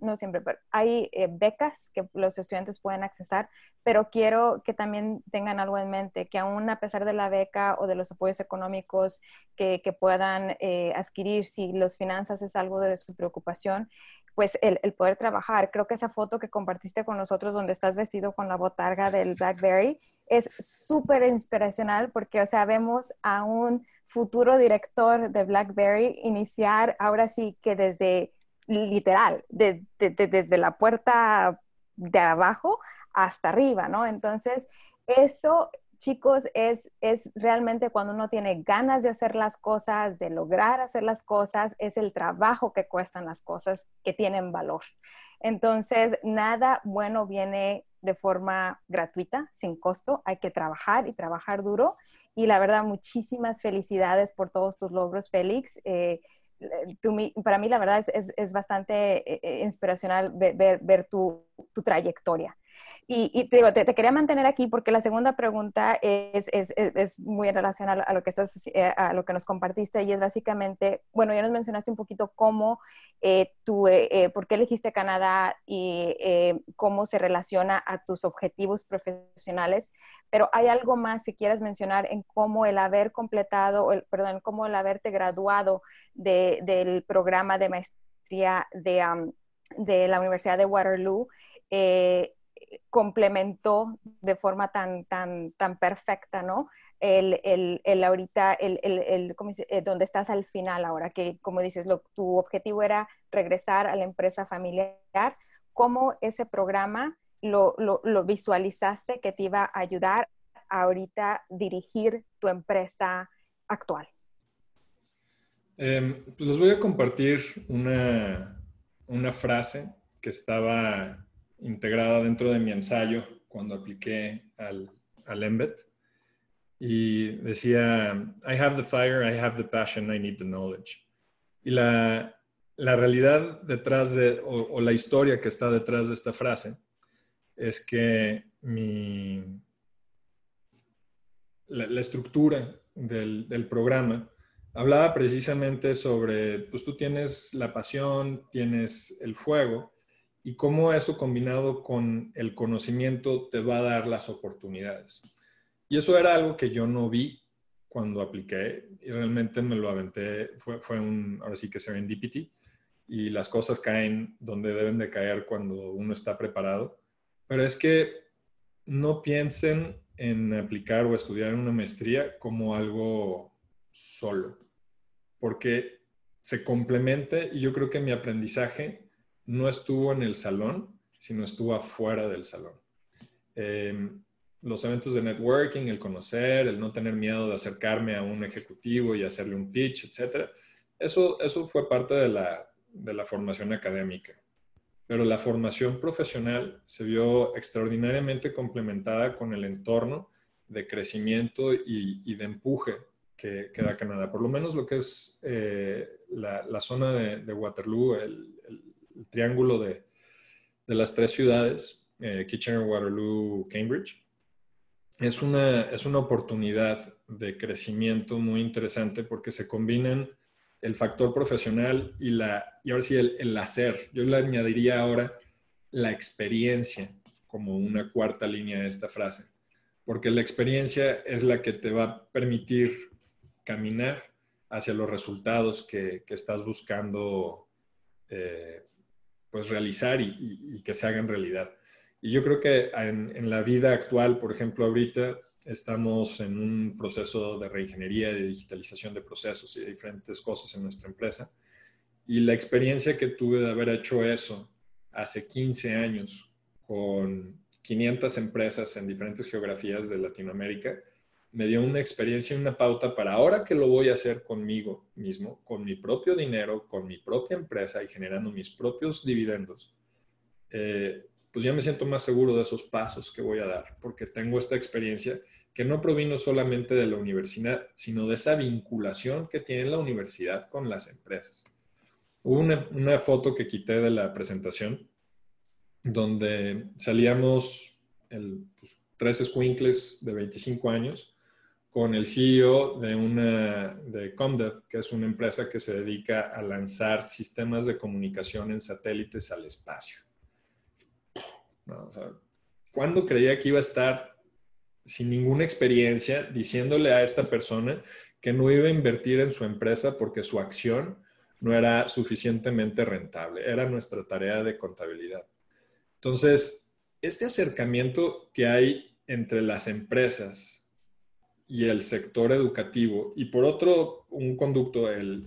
no siempre, pero hay eh, becas que los estudiantes pueden accesar, pero quiero que también tengan algo en mente, que aún a pesar de la beca o de los apoyos económicos que, que puedan adquirir, si las finanzas es algo de su preocupación, pues el, poder trabajar. Creo que esa foto que compartiste con nosotros donde estás vestido con la botarga del Blackberry es súper inspiracional porque, o sea, vemos a un futuro director de BlackBerry iniciar ahora sí que desde, literal, desde la puerta de abajo hasta arriba, ¿no? Entonces, eso chicos, es, es realmente cuando uno tiene ganas de hacer las cosas, de lograr hacer las cosas, es el trabajo que cuestan las cosas que tienen valor. Entonces, nada bueno viene de forma gratuita, sin costo. Hay que trabajar y trabajar duro. Y la verdad, muchísimas felicidades por todos tus logros, Félix. Eh, para mí la verdad es, es, bastante inspiracional ver, ver, tu, tu, trayectoria. Y, te digo, te, quería mantener aquí porque la segunda pregunta es, muy en relación a, lo que estás, eh, a lo que nos compartiste y es básicamente, bueno, ya nos mencionaste un poquito cómo eh, tú, eh, por qué elegiste Canadá y cómo se relaciona a tus objetivos profesionales, pero hay algo más si quieres mencionar en cómo el haber completado, el, perdón, cómo el haberte graduado de, del programa de maestría de, de la Universidad de Waterloo. Eh, complementó de forma tan, tan, tan perfecta, ¿no? El, el, el ahorita, el, el eh, donde estás al final ahora, que como dices, tu objetivo era regresar a la empresa familiar, ¿cómo ese programa lo, lo, visualizaste que te iba a ayudar a ahorita dirigir tu empresa actual? Eh, pues les voy a compartir una, una frase que estaba integrada dentro de mi ensayo cuando apliqué al, al EMBET. Y decía, I have the fire, I have the passion, I need the knowledge. Y la, la realidad detrás de, o, la historia que está detrás de esta frase, es que mi, la, estructura del, del, programa hablaba precisamente sobre, pues tú tienes la pasión, tienes el fuego, y cómo eso combinado con el conocimiento te va a dar las oportunidades. Y eso era algo que yo no vi cuando apliqué y realmente me lo aventé, fue, fue un, ahora sí que se DPT y las cosas caen donde deben de caer cuando uno está preparado. Pero es que no piensen en aplicar o estudiar una maestría como algo solo, porque se complemente y yo creo que mi aprendizaje no estuvo en el salón, sino estuvo afuera del salón. Em, los eventos de networking, el conocer, el no tener miedo de acercarme a un ejecutivo y hacerle un pitch, etc. Eso, eso fue parte de la, de la formación académica. Pero la formación profesional se vio extraordinariamente complementada con el entorno de crecimiento y, de empuje que, da Canadá. Por lo menos lo que es eh, la, zona de, Waterloo, el triángulo de, las tres ciudades, eh, Kitchener, Waterloo, Cambridge, es una, es una oportunidad de crecimiento muy interesante porque se combinan el factor profesional y, la, y ahora sí el, el hacer. Yo le añadiría ahora la experiencia como una cuarta línea de esta frase, porque la experiencia es la que te va a permitir caminar hacia los resultados que, que estás buscando eh, pues realizar y, que se hagan realidad. Y yo creo que en, la vida actual, por ejemplo, ahorita estamos en un proceso de reingeniería, de digitalización de procesos y de diferentes cosas en nuestra empresa. Y la experiencia que tuve de haber hecho eso hace 15 años con 500 empresas en diferentes geografías de Latinoamérica, me dio una experiencia y una pauta para ahora que lo voy a hacer conmigo mismo, con mi propio dinero, con mi propia empresa y generando mis propios dividendos, eh, pues ya me siento más seguro de esos pasos que voy a dar, porque tengo esta experiencia que no provino solamente de la universidad, sino de esa vinculación que tiene la universidad con las empresas. Hubo una, foto que quité de la presentación donde salíamos el, pues, tres squinkles de 25 años con el CEO de una de Comdev, que es una empresa que se dedica a lanzar sistemas de comunicación en satélites al espacio. ¿Cuándo creía que iba a estar sin ninguna experiencia diciéndole a esta persona que no iba a invertir en su empresa porque su acción no era suficientemente rentable? Era nuestra tarea de contabilidad. Entonces, este acercamiento que hay entre las empresas y el sector educativo, y por otro, un conducto, el,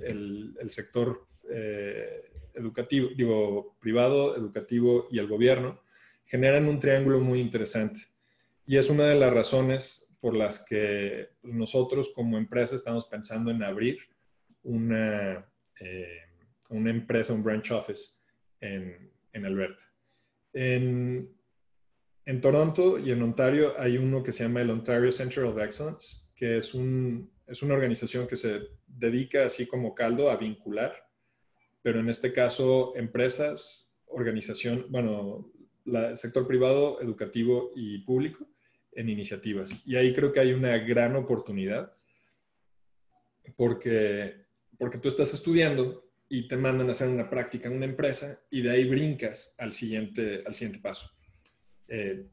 el, sector eh, educativo, digo, privado, educativo y el gobierno, generan un triángulo muy interesante. Y es una de las razones por las que nosotros como empresa estamos pensando en abrir una, eh, una empresa, un branch office en, en Alberta. En, en Toronto y en Ontario hay uno que se llama el Ontario Center of Excellence, que es, un, es una organización que se dedica así como caldo a vincular, pero en este caso empresas, organización, bueno, el sector privado, educativo y público en iniciativas. Y ahí creo que hay una gran oportunidad porque, porque tú estás estudiando y te mandan a hacer una práctica en una empresa y de ahí brincas al siguiente, al siguiente paso. Eh,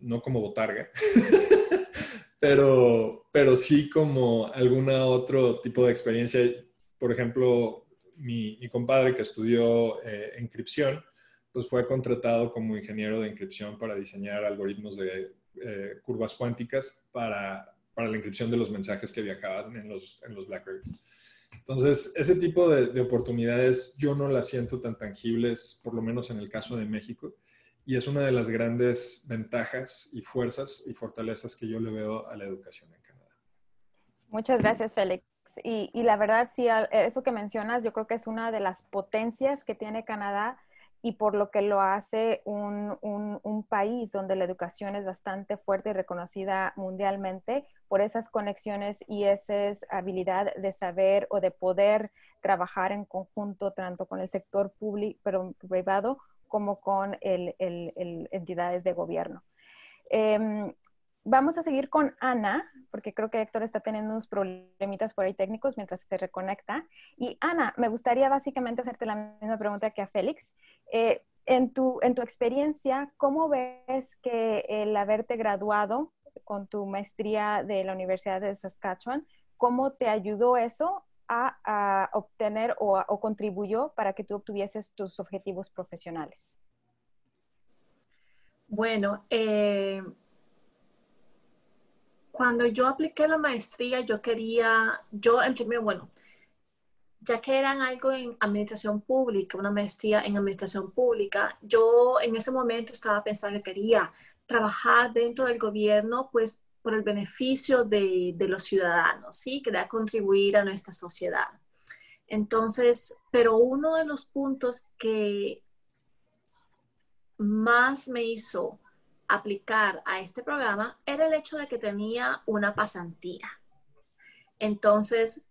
no como botarga, pero, pero sí como algún otro tipo de experiencia. Por ejemplo, mi, compadre que estudió eh, encripción, pues fue contratado como ingeniero de encripción para diseñar algoritmos de eh, curvas cuánticas para, para, la encripción de los mensajes que viajaban en los, en los Blackberries. Entonces, ese tipo de, oportunidades yo no las siento tan tangibles, por lo menos en el caso de México y es una de las grandes ventajas y fuerzas y fortalezas que yo le veo a la educación en Canadá. Muchas gracias, Félix. Y, la verdad, sí, eso que mencionas, yo creo que es una de las potencias que tiene Canadá y por lo que lo hace un, un, país donde la educación es bastante fuerte y reconocida mundialmente por esas conexiones y esa habilidad de saber o de poder trabajar en conjunto tanto con el sector público, pero privado, como con el, entidades de gobierno. Em, vamos a seguir con Ana, porque creo que Héctor está teniendo unos problemitas por ahí técnicos mientras se reconecta. Y Ana, me gustaría básicamente hacerte la misma pregunta que a Félix. Eh, en, tu, en tu experiencia, ¿cómo ves que el haberte graduado con tu maestría de la Universidad de Saskatchewan, cómo te ayudó eso a, obtener o, contribuyó para que tú obtuvieses tus objetivos profesionales? Bueno, eh, cuando yo apliqué la maestría, yo quería, yo en primer, bueno, ya que eran algo en administración pública, una maestría en administración pública, yo en ese momento estaba pensando que quería trabajar dentro del gobierno, pues por el beneficio de, los ciudadanos, ¿sí? Quería contribuir a nuestra sociedad. Entonces, pero uno de los puntos que más me hizo aplicar a este programa era el hecho de que tenía una pasantía. Entonces,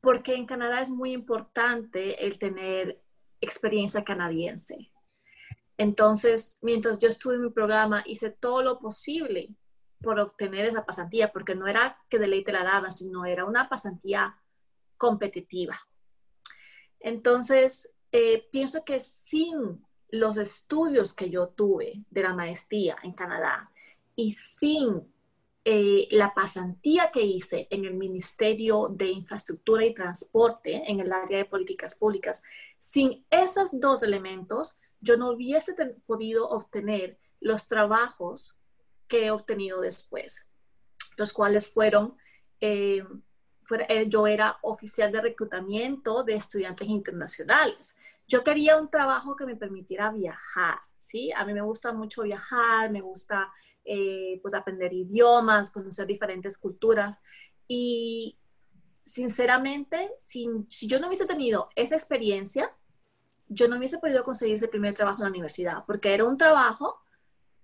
porque en Canadá es muy importante el tener experiencia canadiense. Entonces, mientras yo estuve en mi programa, hice todo lo posible por obtener esa pasantía, porque no era que de ley te la daban, sino era una pasantía competitiva. Entonces, eh, pienso que sin los estudios que yo tuve de la maestría en Canadá y sin eh, la pasantía que hice en el Ministerio de Infraestructura y Transporte en el área de políticas públicas, sin esos dos elementos, yo no hubiese podido obtener los trabajos que he obtenido después, los cuales fueron, eh, eh, yo era oficial de reclutamiento de estudiantes internacionales. Yo quería un trabajo que me permitiera viajar, ¿sí? A mí me gusta mucho viajar, me gusta eh, pues aprender idiomas, conocer diferentes culturas y sinceramente, si, yo no hubiese tenido esa experiencia, yo no hubiese podido conseguir ese primer trabajo en la universidad, porque era un trabajo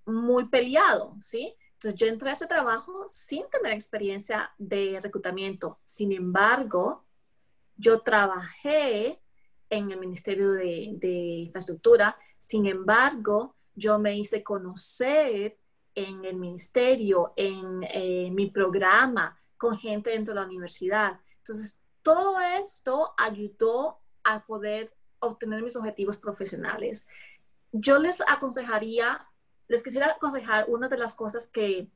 muy peleado, ¿sí? Entonces yo entré a ese trabajo sin tener experiencia de reclutamiento. Sin embargo, yo trabajé en el Ministerio de, Infraestructura. Sin embargo, yo me hice conocer en el ministerio, en mi programa, con gente dentro de la universidad. Entonces, todo esto ayudó a poder obtener mis objetivos profesionales. Yo les aconsejaría les quisiera aconsejar una de las cosas que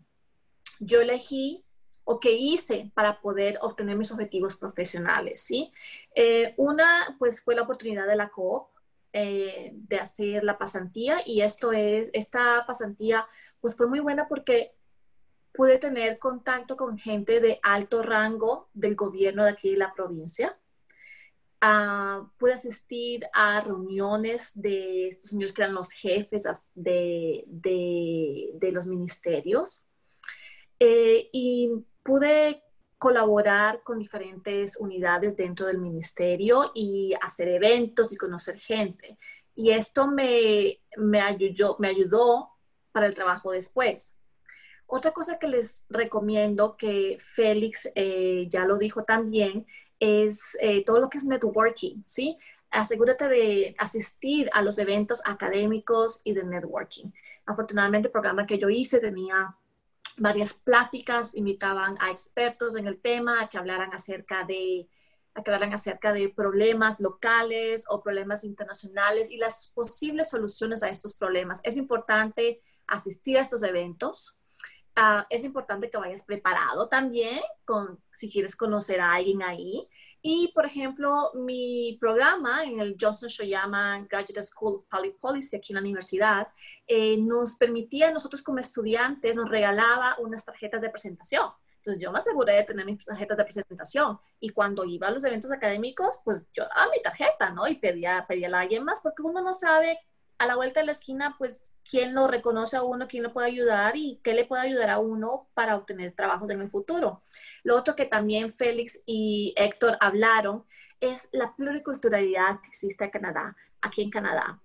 yo elegí o que hice para poder obtener mis objetivos profesionales, ¿sí? Eh, una, pues, fue la oportunidad de la COOP eh, de hacer la pasantía y esto es, esta pasantía, pues, fue muy buena porque pude tener contacto con gente de alto rango del gobierno de aquí de la provincia, pude asistir a reuniones de estos señores que eran los jefes de, de, los ministerios eh, y pude colaborar con diferentes unidades dentro del ministerio y hacer eventos y conocer gente. Y esto me, me, ayudó, me ayudó para el trabajo después. Otra cosa que les recomiendo, que Félix eh, ya lo dijo también, es eh, todo lo que es networking, ¿sí? Asegúrate de asistir a los eventos académicos y de networking. Afortunadamente, el programa que yo hice tenía varias pláticas, invitaban a expertos en el tema que hablaran acerca de a que hablaran acerca de problemas locales o problemas internacionales y las posibles soluciones a estos problemas. Es importante asistir a estos eventos. Ah, es importante que vayas preparado también con, si quieres conocer a alguien ahí. Y, por ejemplo, mi programa en el Johnson Shoyama Graduate School of Public Policy aquí en la universidad eh, nos permitía, nosotros como estudiantes, nos regalaba unas tarjetas de presentación. Entonces yo me aseguré de tener mis tarjetas de presentación y cuando iba a los eventos académicos, pues yo daba mi tarjeta, ¿no? Y pedía, pedía a alguien más porque uno no sabe a la vuelta de la esquina, pues, quién lo reconoce a uno, quién lo puede ayudar y qué le puede ayudar a uno para obtener trabajos en el futuro. Lo otro que también Félix y Héctor hablaron es la pluriculturalidad que existe en Canadá, aquí en Canadá.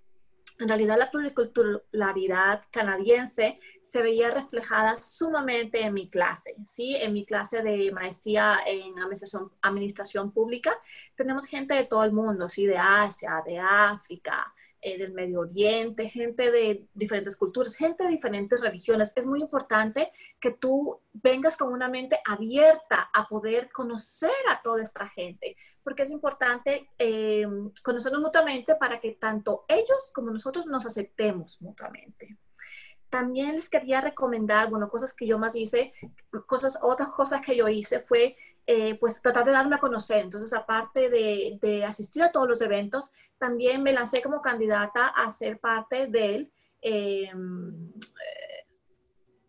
En realidad la pluriculturalidad canadiense se veía reflejada sumamente en mi clase, ¿sí? En mi clase de maestría en administración, administración pública tenemos gente de todo el mundo, ¿sí? De Asia, de África, eh, del Medio Oriente, gente de diferentes culturas, gente de diferentes religiones. Es muy importante que tú vengas con una mente abierta a poder conocer a toda esta gente, porque es importante eh, conocernos mutuamente para que tanto ellos como nosotros nos aceptemos mutuamente también les quería recomendar, bueno, cosas que yo más hice, cosas, otras cosas que yo hice fue eh, pues tratar de darme a conocer. Entonces, aparte de, asistir a todos los eventos, también me lancé como candidata a ser parte del, em,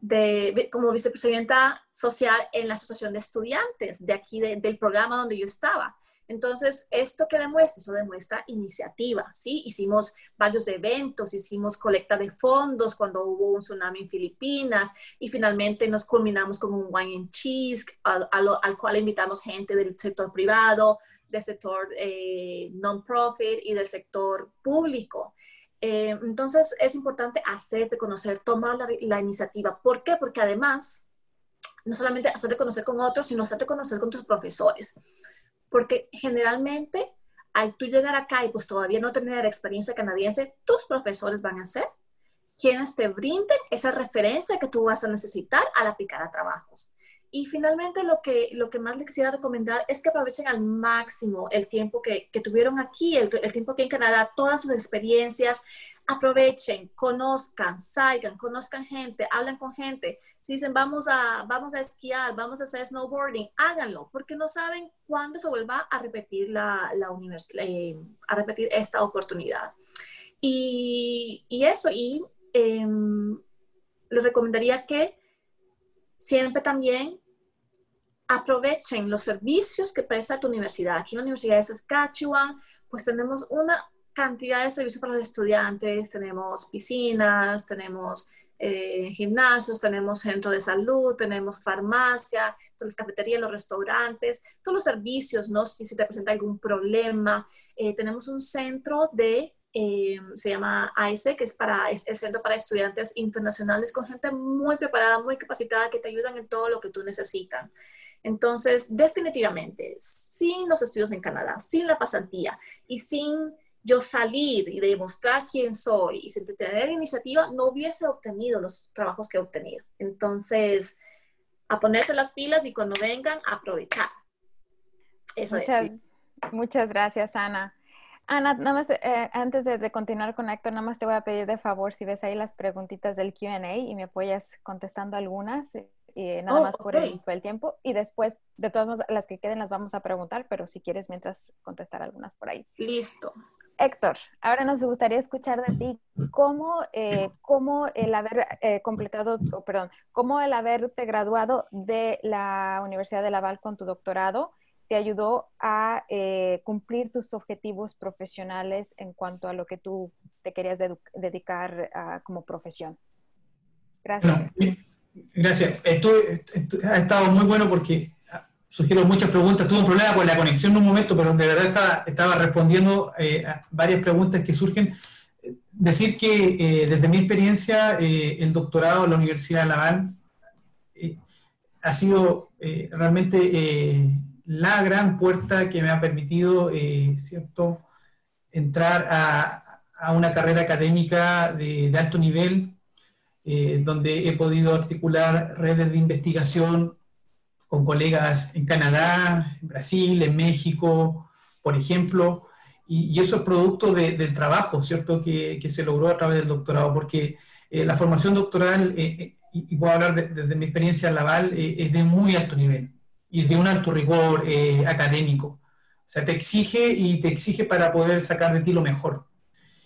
de, como vicepresidenta social en la Asociación de Estudiantes de aquí del programa donde yo estaba. Entonces, ¿esto qué demuestra? Eso demuestra iniciativa, ¿sí? Hicimos varios eventos, hicimos colecta de fondos cuando hubo un tsunami en Filipinas y finalmente nos culminamos con un wine and cheese al, cual invitamos gente del sector privado, del sector eh, non-profit y del sector público. Eh, entonces, es importante hacerte conocer, tomar la, la iniciativa. ¿Por qué? Porque además, no solamente hacerte conocer con otros, sino hacerte conocer con tus profesores porque generalmente al tú llegar acá y pues todavía no tener experiencia canadiense, tus profesores van a ser quienes te brinden esa referencia que tú vas a necesitar al aplicar a trabajos. Y finalmente lo que, lo que más les quisiera recomendar es que aprovechen al máximo el tiempo que, que tuvieron aquí, el, el, tiempo que en Canadá, todas sus experiencias, aprovechen, conozcan, salgan, conozcan gente, hablan con gente. Si dicen vamos a, vamos a esquiar, vamos a hacer snowboarding, háganlo, porque no saben cuándo se vuelva a repetir la, la eh, a repetir esta oportunidad. Y, y eso, y em, les recomendaría que siempre también aprovechen los servicios que presta tu universidad. Aquí en la Universidad de Saskatchewan, pues tenemos una cantidad de servicios para los estudiantes, tenemos piscinas, tenemos eh, gimnasios, tenemos centro de salud, tenemos farmacia, todas cafeterías, los restaurantes, todos los servicios, ¿no? Si te presenta algún problema. Eh, tenemos un centro de, eh, se llama AISE, que es, para, es el Centro para Estudiantes Internacionales, con gente muy preparada, muy capacitada, que te ayudan en todo lo que tú necesitas. Entonces, definitivamente, sin los estudios en Canadá, sin la pasantía y sin yo salir y demostrar quién soy y sin tener iniciativa, no hubiese obtenido los trabajos que he obtenido. Entonces, a ponerse las pilas y cuando vengan, aprovechar. Eso muchas, es. Muchas gracias, Ana. Ana, nada más, eh, antes de, continuar con Héctor, nada más te voy a pedir de favor si ves ahí las preguntitas del QA y me apoyas contestando algunas y nada oh, más por, el, tiempo. Y después, de todas maneras, las que queden las vamos a preguntar, pero si quieres, mientras contestar algunas por ahí. Listo. Héctor, ahora nos gustaría escuchar de ti cómo, eh, cómo el haber eh, completado, perdón, cómo el haberte graduado de la Universidad de Laval con tu doctorado te ayudó a eh, cumplir tus objetivos profesionales en cuanto a lo que tú te querías dedicar como profesión. Gracias. Gracias. Esto, ha estado muy bueno porque sugiero muchas preguntas. Tuve un problema con la conexión en un momento, pero de verdad estaba, estaba respondiendo eh, a varias preguntas que surgen. Decir que eh, desde mi experiencia, eh, el doctorado en la Universidad de Laval ha sido realmente la gran puerta que me ha permitido, eh, ¿cierto?, entrar a, a, una carrera académica de, de alto nivel, eh, donde he podido articular redes de investigación con colegas en Canadá, en Brasil, en México, por ejemplo, y, eso es producto del trabajo, ¿cierto?, que, que, se logró a través del doctorado, porque eh, la formación doctoral, y, y, puedo hablar desde mi experiencia en Laval, es de muy alto nivel y de un alto rigor eh, académico. O sea, te exige y te exige para poder sacar de ti lo mejor.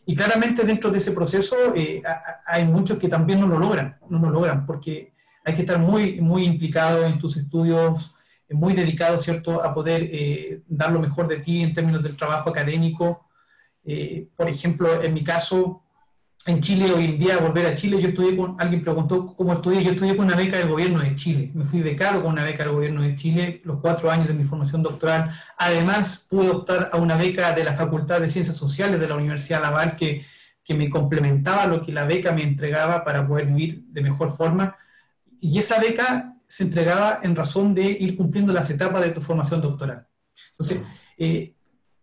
Y claramente dentro de ese proceso eh, hay muchos que también no lo logran, no lo logran, porque hay que estar muy, muy implicado en tus estudios, muy dedicado, ¿cierto?, a poder eh, dar lo mejor de ti en términos del trabajo académico. por ejemplo, en mi caso, en Chile hoy en día, volver a Chile, yo estudié con, alguien preguntó cómo estudié, yo estudié con una beca del gobierno de Chile, me fui becado con una beca del gobierno de Chile los cuatro años de mi formación doctoral. Además, pude optar a una beca de la Facultad de Ciencias Sociales de la Universidad Laval que, que me complementaba lo que la beca me entregaba para poder vivir de mejor forma. Y esa beca se entregaba en razón de ir cumpliendo las etapas de tu formación doctoral. Entonces, eh,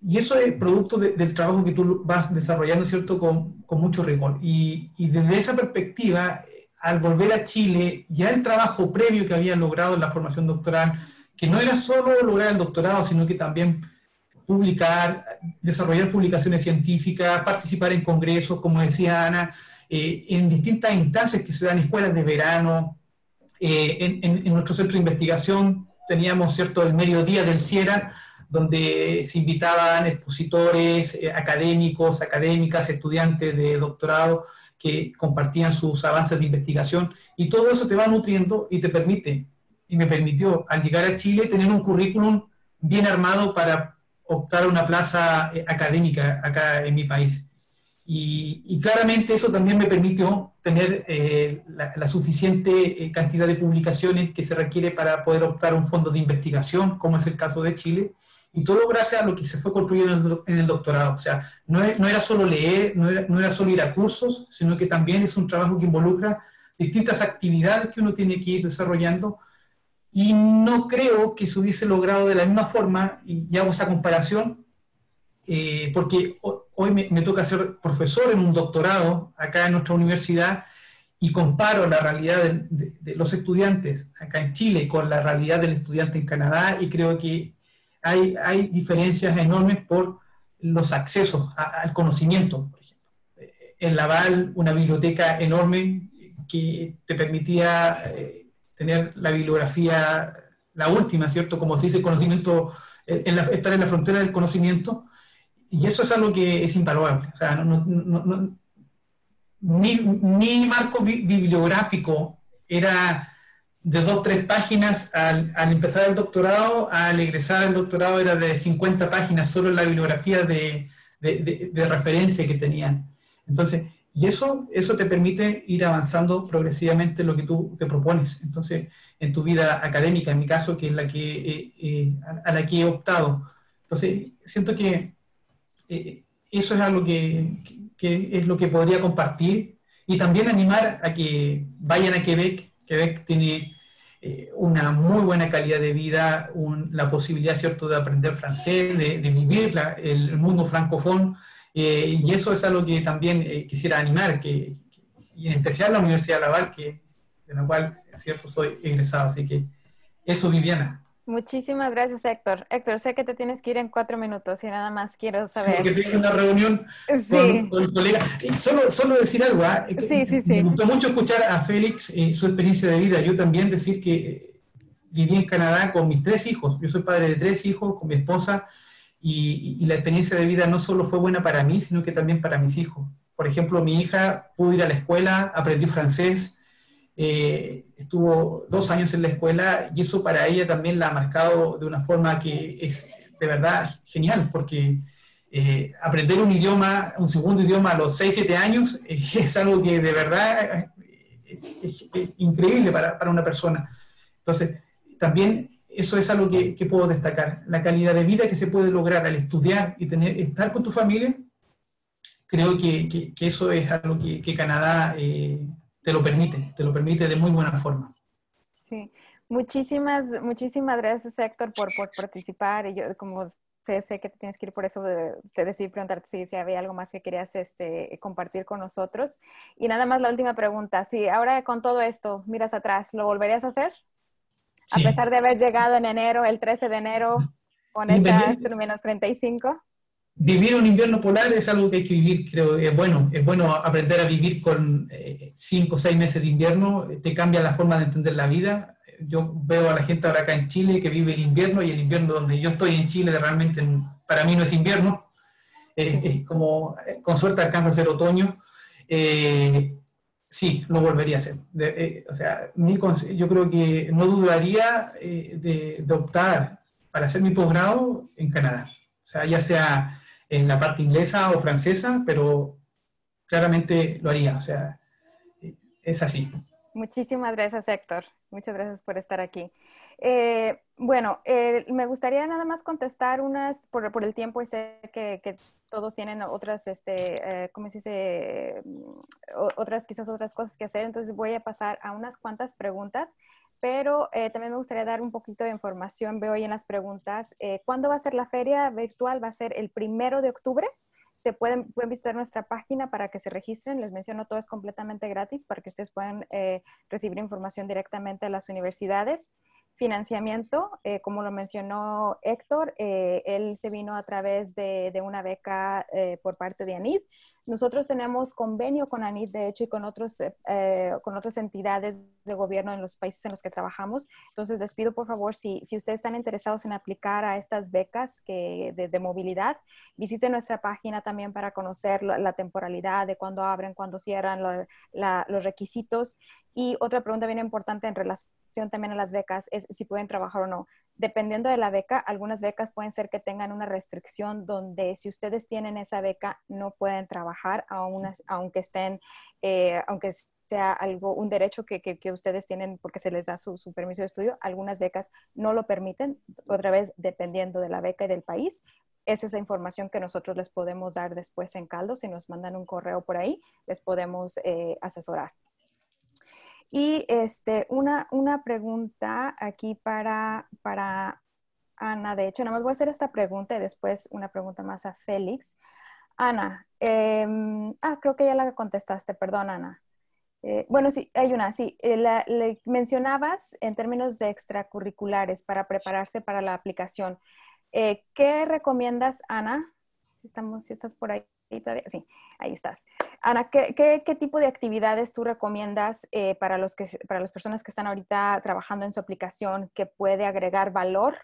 y eso es producto del trabajo que tú vas desarrollando, ¿cierto?, con, con mucho rigor. Y, desde esa perspectiva, al volver a Chile, ya el trabajo previo que había logrado en la formación doctoral, que no era solo lograr el doctorado, sino que también publicar, desarrollar publicaciones científicas, participar en congresos, como decía Ana, eh, en distintas instancias que se dan escuelas de verano. Eh, en, en, en, nuestro centro de investigación teníamos, ¿cierto?, el mediodía del CIERA, donde se invitaban expositores, eh, académicos, académicas, estudiantes de doctorado que compartían sus avances de investigación y todo eso te va nutriendo y te permite, y me permitió al llegar a Chile tener un currículum bien armado para optar a una plaza eh, académica acá en mi país. Y, y, claramente eso también me permitió tener eh, la, la, suficiente eh, cantidad de publicaciones que se requiere para poder optar a un fondo de investigación, como es el caso de Chile, y todo gracias a lo que se fue construyendo en el, doctorado. O sea, no, era solo leer, no era, no era solo ir a cursos, sino que también es un trabajo que involucra distintas actividades que uno tiene que ir desarrollando. Y no creo que se hubiese logrado de la misma forma, y hago esa comparación, eh, porque hoy me, me, toca ser profesor en un doctorado acá en nuestra universidad y comparo la realidad de, de, de los estudiantes acá en Chile con la realidad del estudiante en Canadá y creo que hay, diferencias enormes por los accesos al conocimiento. Por ejemplo. En Laval, una biblioteca enorme que te permitía eh, tener la bibliografía, la última, ¿cierto? Como se dice, conocimiento, en la, estar en la frontera del conocimiento, y eso es algo que es invaluable. O sea, no, mi marco bibliográfico era de dos, tres páginas al, al, empezar el doctorado, al egresar del doctorado era de 50 páginas, solo la bibliografía de, de, de, de, referencia que tenían. Entonces, y eso, eso te permite ir avanzando progresivamente lo que tú te propones. Entonces, en tu vida académica, en mi caso, que es la que, eh, eh, a, la que he optado. Entonces, siento que eh, eso es algo que, que es lo que podría compartir y también animar a que vayan a Quebec. Quebec tiene eh, una muy buena calidad de vida, la posibilidad, ¿cierto?, de aprender francés, de, vivir el mundo francófono, eh, y eso es algo que también eh, quisiera animar, que, que, y en especial la Universidad Laval, que, de la cual, ¿cierto?, soy egresado. Así que eso, Viviana. Muchísimas gracias, Héctor. Héctor, sé que te tienes que ir en cuatro minutos y nada más quiero saber. Sí, que tengo una reunión sí. con, con, el colega. Y solo, solo decir algo, ¿eh? sí, sí, sí. me gustó mucho escuchar a Félix y su experiencia de vida. Yo también decir que viví en Canadá con mis tres hijos. Yo soy padre de tres hijos, con mi esposa, y, y la experiencia de vida no solo fue buena para mí, sino que también para mis hijos. Por ejemplo, mi hija pudo ir a la escuela, aprendió francés, eh, estuvo dos años en la escuela y eso para ella también la ha marcado de una forma que es de verdad genial, porque eh, aprender un idioma, un segundo idioma a los 6, 7 años eh, es algo que de verdad es, es, es increíble para, para, una persona. Entonces, también eso es algo que, que, puedo destacar, la calidad de vida que se puede lograr al estudiar y tener, estar con tu familia, creo que, que, que eso es algo que, Canadá eh, te lo permite, te lo permite de muy buena forma. Sí. Muchísimas, muchísimas gracias, Héctor, por, por participar. Y yo, como sé, sé, que tienes que ir por eso, de, te decidí preguntarte si, si, había algo más que querías este, compartir con nosotros. Y nada más la última pregunta. Si ahora con todo esto miras atrás, ¿lo volverías a hacer? A pesar de haber llegado en enero, el 13 de enero, con estas menos 35 vivir un invierno polar es algo que hay que vivir, creo, es bueno, es bueno aprender a vivir con eh, cinco o seis meses de invierno, te cambia la forma de entender la vida. Yo veo a la gente ahora acá en Chile que vive el invierno y el invierno donde yo estoy en Chile realmente para mí no es invierno, es como con suerte alcanza a ser otoño. Eh, sí, lo volvería a hacer. Eh, o sea, yo creo que no dudaría de, de optar para hacer mi posgrado en Canadá. O sea, ya sea en la parte inglesa o francesa, pero claramente lo haría, o sea, es así. Muchísimas gracias, Héctor. Muchas gracias por estar aquí. Eh, bueno, eh, me gustaría nada más contestar unas, por, por el tiempo, y sé que, que todos tienen otras, este, eh, ¿cómo se dice? Otras, quizás otras cosas que hacer, entonces voy a pasar a unas cuantas preguntas, pero también me gustaría dar un poquito de información. Veo ahí en las preguntas, ¿cuándo va a ser la feria virtual? Va a ser el primero de octubre se pueden, pueden visitar nuestra página para que se registren. Les menciono, todo es completamente gratis para que ustedes puedan eh, recibir información directamente a las universidades. Financiamiento, eh, como lo mencionó Héctor, eh, él se vino a través de, una beca por parte de ANID. Nosotros tenemos convenio con ANID, de hecho, y con, otros, con otras entidades de gobierno en los países en los que trabajamos. Entonces, les pido por favor, si, si ustedes están interesados en aplicar a estas becas que, de, de movilidad, visiten nuestra página también para conocer la, temporalidad de cuándo abren, cuándo cierran, los requisitos. Y otra pregunta bien importante en relación también a las becas es si pueden trabajar o no. Dependiendo de la beca, algunas becas pueden ser que tengan una restricción donde si ustedes tienen esa beca no pueden trabajar aunque estén, eh, aunque sea algo, un derecho que, que, ustedes tienen porque se les da su, su, permiso de estudio. Algunas becas no lo permiten, otra vez dependiendo de la beca y del país, es esa información que nosotros les podemos dar después en caldo. Si nos mandan un correo por ahí, les podemos eh, asesorar. Y este, una, una pregunta aquí para, para Ana. De hecho, nada más voy a hacer esta pregunta y después una pregunta más a Félix. Ana, em, ah, creo que ya la contestaste, perdón, Ana. Eh, bueno, sí, hay una, sí. Eh, le mencionabas en términos de extracurriculares para prepararse para la aplicación. Eh, ¿Qué recomiendas, Ana? Si, estamos, si estás por ahí todavía. Sí, ahí estás. Ana, ¿qué, tipo de actividades tú recomiendas eh, para, los que, para las personas que están ahorita trabajando en su aplicación que puede agregar valor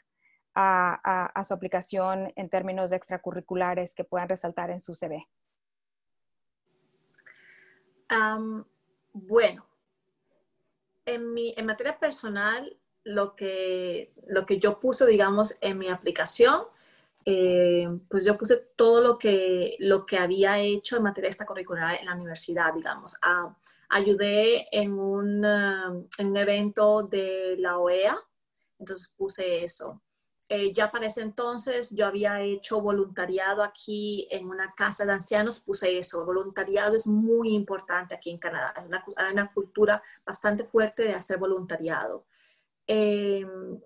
a, su aplicación en términos de extracurriculares que puedan resaltar en su CV? bueno, en, mi, en materia personal, lo que, lo que yo puse, digamos, en mi aplicación, eh, pues yo puse todo lo que, lo que había hecho en materia extracurricular en la universidad, digamos. ayudé en un, um, en un, evento de la OEA, entonces puse eso. Eh, ya para ese entonces yo había hecho voluntariado aquí en una casa de ancianos, puse eso. Voluntariado es muy importante aquí en Canadá. Hay una, una cultura bastante fuerte de hacer voluntariado. Em,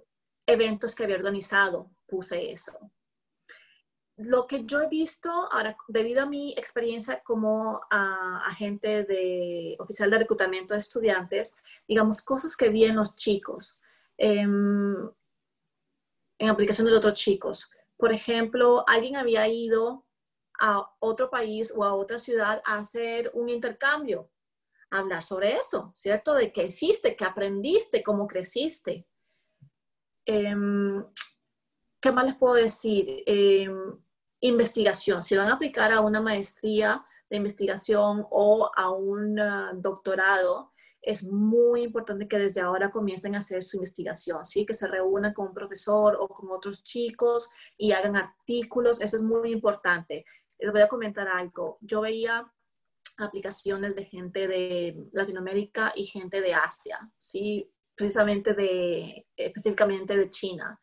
eventos que había organizado, puse eso. Lo que yo he visto, ahora, debido a mi experiencia como agente de oficial de reclutamiento de estudiantes, digamos, cosas que vi en los chicos, em, en aplicaciones de otros chicos. Por ejemplo, alguien había ido a otro país o a otra ciudad a hacer un intercambio hablar sobre eso, ¿cierto? De qué hiciste, qué aprendiste, cómo creciste. Em, ¿Qué más les puedo decir? Em, investigación. Si van a aplicar a una maestría de investigación o a un ah, doctorado, es muy importante que desde ahora comiencen a hacer su investigación, ¿sí? Que se reúnan con un profesor o con otros chicos y hagan artículos. Eso es muy importante. Les voy a comentar algo. Yo veía aplicaciones de gente de Latinoamérica y gente de Asia, ¿sí? precisamente de, específicamente de China.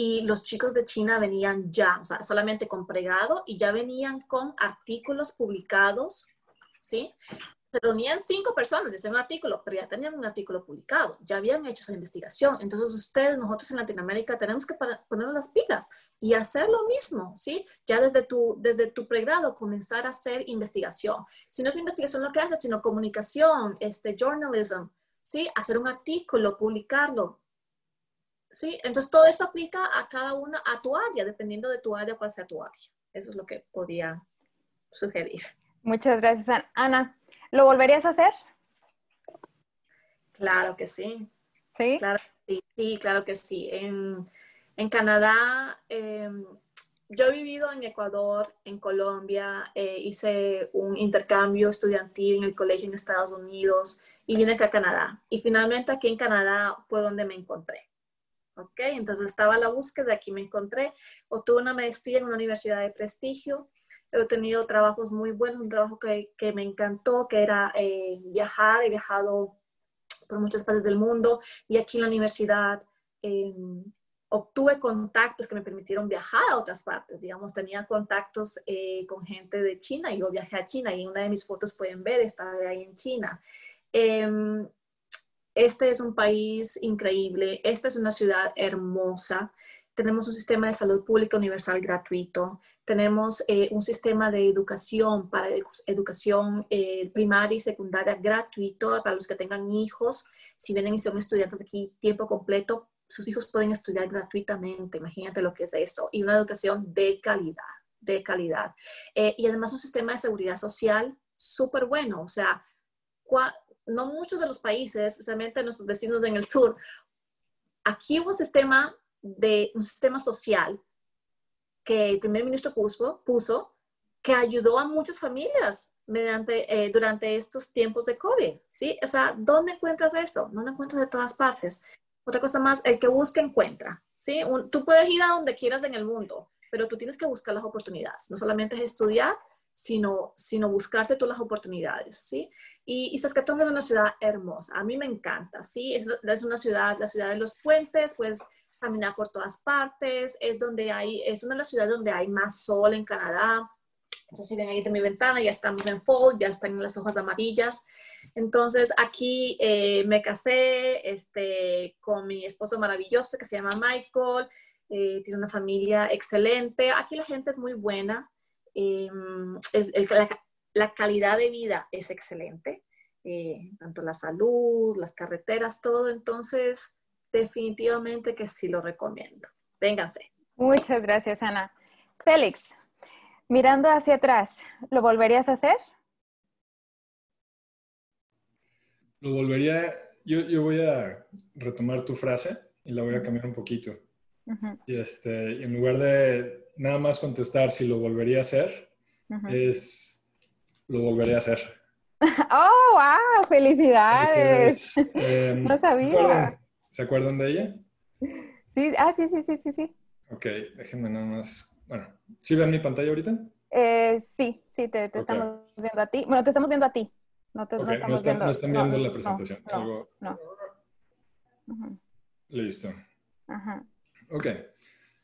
Y los chicos de China venían ya, o sea, solamente con pregado y ya venían con artículos publicados, ¿sí? se reunían cinco personas, decían un artículo, pero ya tenían un artículo publicado, ya habían hecho esa investigación. Entonces ustedes, nosotros en Latinoamérica, tenemos que poner las pilas y hacer lo mismo, ¿sí? Ya desde tu, desde tu pregrado comenzar a hacer investigación. Si no es investigación lo que haces, sino comunicación, este, journalism, ¿sí? Hacer un artículo, publicarlo. ¿Sí? Entonces todo esto aplica a cada una, a tu área, dependiendo de tu área, cuál sea tu área. Eso es lo que podía sugerir. Muchas gracias, Ana. ¿Lo volverías a hacer? Claro que sí. ¿Sí? Claro, sí, sí, claro que sí. En, Canadá, em, yo he vivido en Ecuador, en Colombia, eh, hice un intercambio estudiantil en el colegio en Estados Unidos y vine acá a Canadá. Y finalmente aquí en Canadá fue donde me encontré. ¿Ok? Entonces estaba a la búsqueda, aquí me encontré, obtuve una maestría en una universidad de prestigio he tenido trabajos muy buenos, un trabajo que, que me encantó, que era eh, viajar, he viajado por muchas partes del mundo y aquí en la universidad em, obtuve contactos que me permitieron viajar a otras partes, digamos, tenía contactos eh, con gente de China y yo viajé a China y una de mis fotos pueden ver, está ahí en China. Este es un país increíble, esta es una ciudad hermosa, tenemos un sistema de salud pública universal gratuito, tenemos eh, un sistema de educación para educación eh, primaria y secundaria gratuito para los que tengan hijos. Si vienen y son estudiantes aquí tiempo completo, sus hijos pueden estudiar gratuitamente. Imagínate lo que es eso. Y una educación de calidad, de calidad. Eh, y además un sistema de seguridad social súper bueno. O sea, no muchos de los países, especialmente nuestros vecinos en el sur, aquí hubo un sistema de un sistema social que el primer ministro puso, que ayudó a muchas familias eh, durante estos tiempos de COVID, ¿sí? O sea, ¿dónde encuentras eso? No lo encuentras de todas partes. Otra cosa más, el que busca encuentra, ¿sí? tú puedes ir a donde quieras en el mundo, pero tú tienes que buscar las oportunidades. No solamente es estudiar, sino, sino buscarte todas las oportunidades, ¿sí? Y, y Saskatoon es una ciudad hermosa. A mí me encanta, ¿sí? Es, una ciudad, la ciudad de los puentes, pues caminar por todas partes, es donde hay, es una de las ciudades donde hay más sol en Canadá. Entonces, si ven ahí de mi ventana, ya estamos en fall, ya están las hojas amarillas. Entonces, aquí eh, me casé este, con mi esposo maravilloso que se llama Michael, eh, tiene una familia excelente. Aquí la gente es muy buena, em, la, calidad de vida es excelente, eh, tanto la salud, las carreteras, todo. Entonces, definitivamente que sí lo recomiendo. Vénganse. Muchas gracias, Ana. Félix, mirando hacia atrás, ¿lo volverías a hacer? Lo volvería, yo, yo voy a retomar tu frase y la voy a cambiar un poquito. Y este, en lugar de nada más contestar si lo volvería a hacer, es lo volvería a hacer. ¡Oh, wow! ¡Felicidades! Em, no sabía. ¿Se acuerdan de ella? Sí, ah, sí, sí, sí, sí, sí. Ok, déjenme nada más. Bueno, ¿sí ven mi pantalla ahorita? Eh, sí, sí, te, estamos viendo a ti. Bueno, te estamos viendo a ti. No, te, no, estamos están, viendo. No están viendo la presentación. No, Listo. Ajá. Ok.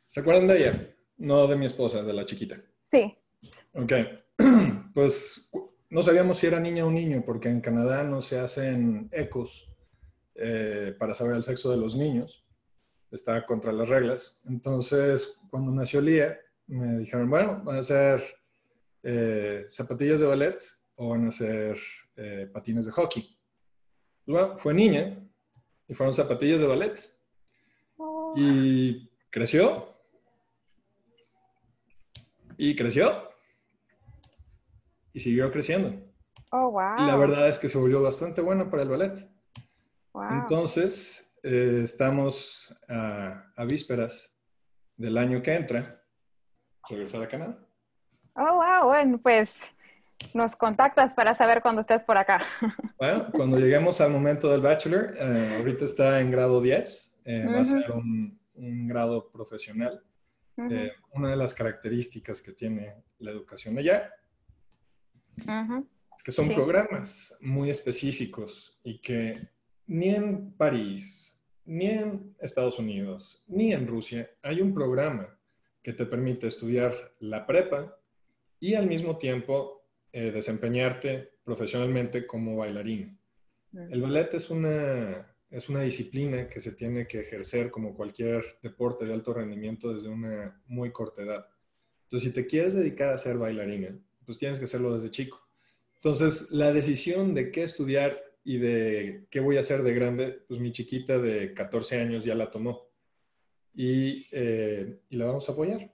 ¿Se acuerdan de ella? No de mi esposa, de la chiquita. Sí. Ok. Pues no sabíamos si era niña o niño, porque en Canadá no se hacen ecos eh, para saber el sexo de los niños. Está contra las reglas. Entonces, cuando nació Lía, me dijeron, bueno, van a ser eh, zapatillas de ballet o van a ser eh, patines de hockey. Bueno, fue niña y fueron zapatillas de ballet. Oh. Y creció. Y creció. Y siguió creciendo. Oh, wow. Y la verdad es que se volvió bastante bueno para el ballet. Entonces, eh, estamos a, vísperas del año que entra, regresar a Canadá. Oh, wow, bueno, pues nos contactas para saber cuándo estés por acá. Bueno, cuando lleguemos al momento del bachelor, eh, ahorita está en grado 10, eh, va a ser un, grado profesional. Una de las características que tiene la educación allá es que son programas muy específicos y que ni en París, ni en Estados Unidos, ni en Rusia hay un programa que te permite estudiar la prepa y al mismo tiempo eh, desempeñarte profesionalmente como bailarina. El ballet es una, es una disciplina que se tiene que ejercer como cualquier deporte de alto rendimiento desde una muy corta edad. Entonces, si te quieres dedicar a ser bailarina, pues tienes que hacerlo desde chico. Entonces, la decisión de qué estudiar y de qué voy a hacer de grande, pues mi chiquita de 14 años ya la tomó y, eh, y la vamos a apoyar.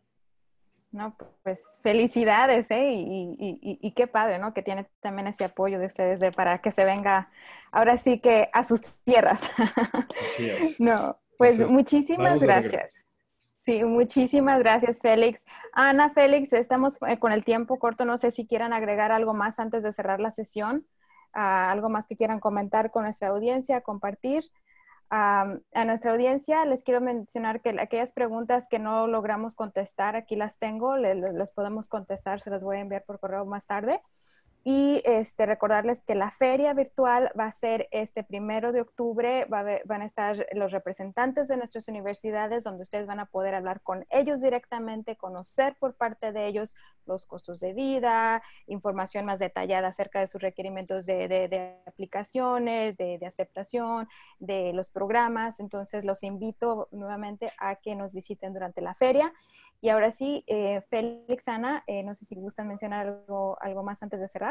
No, pues felicidades, ¿eh? Y, qué padre, ¿no? Que tiene también ese apoyo de ustedes de, para que se venga ahora sí que a sus tierras. no, pues muchísimas gracias. Sí, muchísimas gracias, Félix. Ana, Félix, estamos eh, con el tiempo corto. No sé si quieran agregar algo más antes de cerrar la sesión, ah, algo más que quieran comentar con nuestra audiencia, compartir a nuestra audiencia les quiero mencionar que aquellas preguntas que no logramos contestar, aquí las tengo, les podemos contestar, se las voy a enviar por correo más tarde. Y este, recordarles que la feria virtual va a ser este primero de octubre, van a estar los representantes de nuestras universidades donde ustedes van a poder hablar con ellos directamente, conocer por parte de ellos los costos de vida, información más detallada acerca de sus requerimientos de, aplicaciones, de, aceptación, de los programas. Entonces los invito nuevamente a que nos visiten durante la feria. Y ahora sí, eh, Félix, Ana, eh, no sé si gustan mencionar algo, algo más antes de cerrar.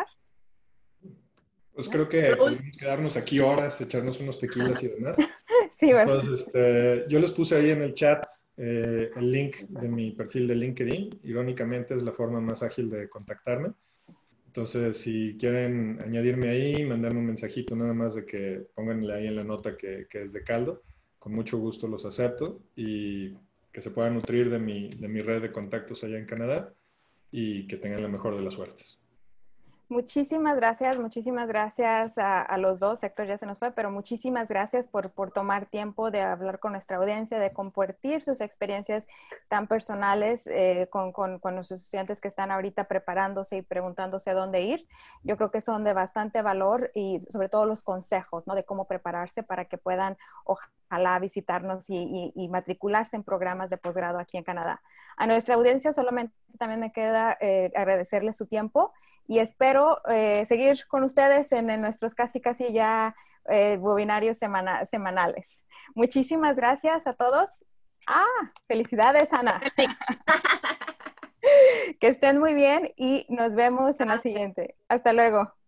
Pues creo que podemos quedarnos aquí horas, echarnos unos tequilas y demás. sí. Entonces, este, yo les puse ahí en el chat eh, el link de mi perfil de LinkedIn. Irónicamente es la forma más ágil de contactarme. Entonces, si quieren añadirme ahí, mandarme un mensajito nada más de que pónganle ahí en la nota que, que es de caldo, con mucho gusto los acepto y que se puedan nutrir de mi, de mi red de contactos allá en Canadá y que tengan la mejor de las suertes. Muchísimas gracias, muchísimas gracias a, los dos. Héctor ya se nos fue, pero muchísimas gracias por, por, tomar tiempo de hablar con nuestra audiencia, de compartir sus experiencias tan personales eh, con, con, con, nuestros estudiantes que están ahorita preparándose y preguntándose a dónde ir. Yo creo que son de bastante valor y sobre todo los consejos, ¿no? De cómo prepararse para que puedan, ojalá, visitarnos y, y, matricularse en programas de posgrado aquí en Canadá. A nuestra audiencia solamente también me queda eh, agradecerles su tiempo y espero eh, seguir con ustedes en, nuestros casi, casi ya eh, webinarios semanales. Muchísimas gracias a todos. Ah, felicidades, Ana. que estén muy bien y nos vemos en la siguiente. Hasta luego.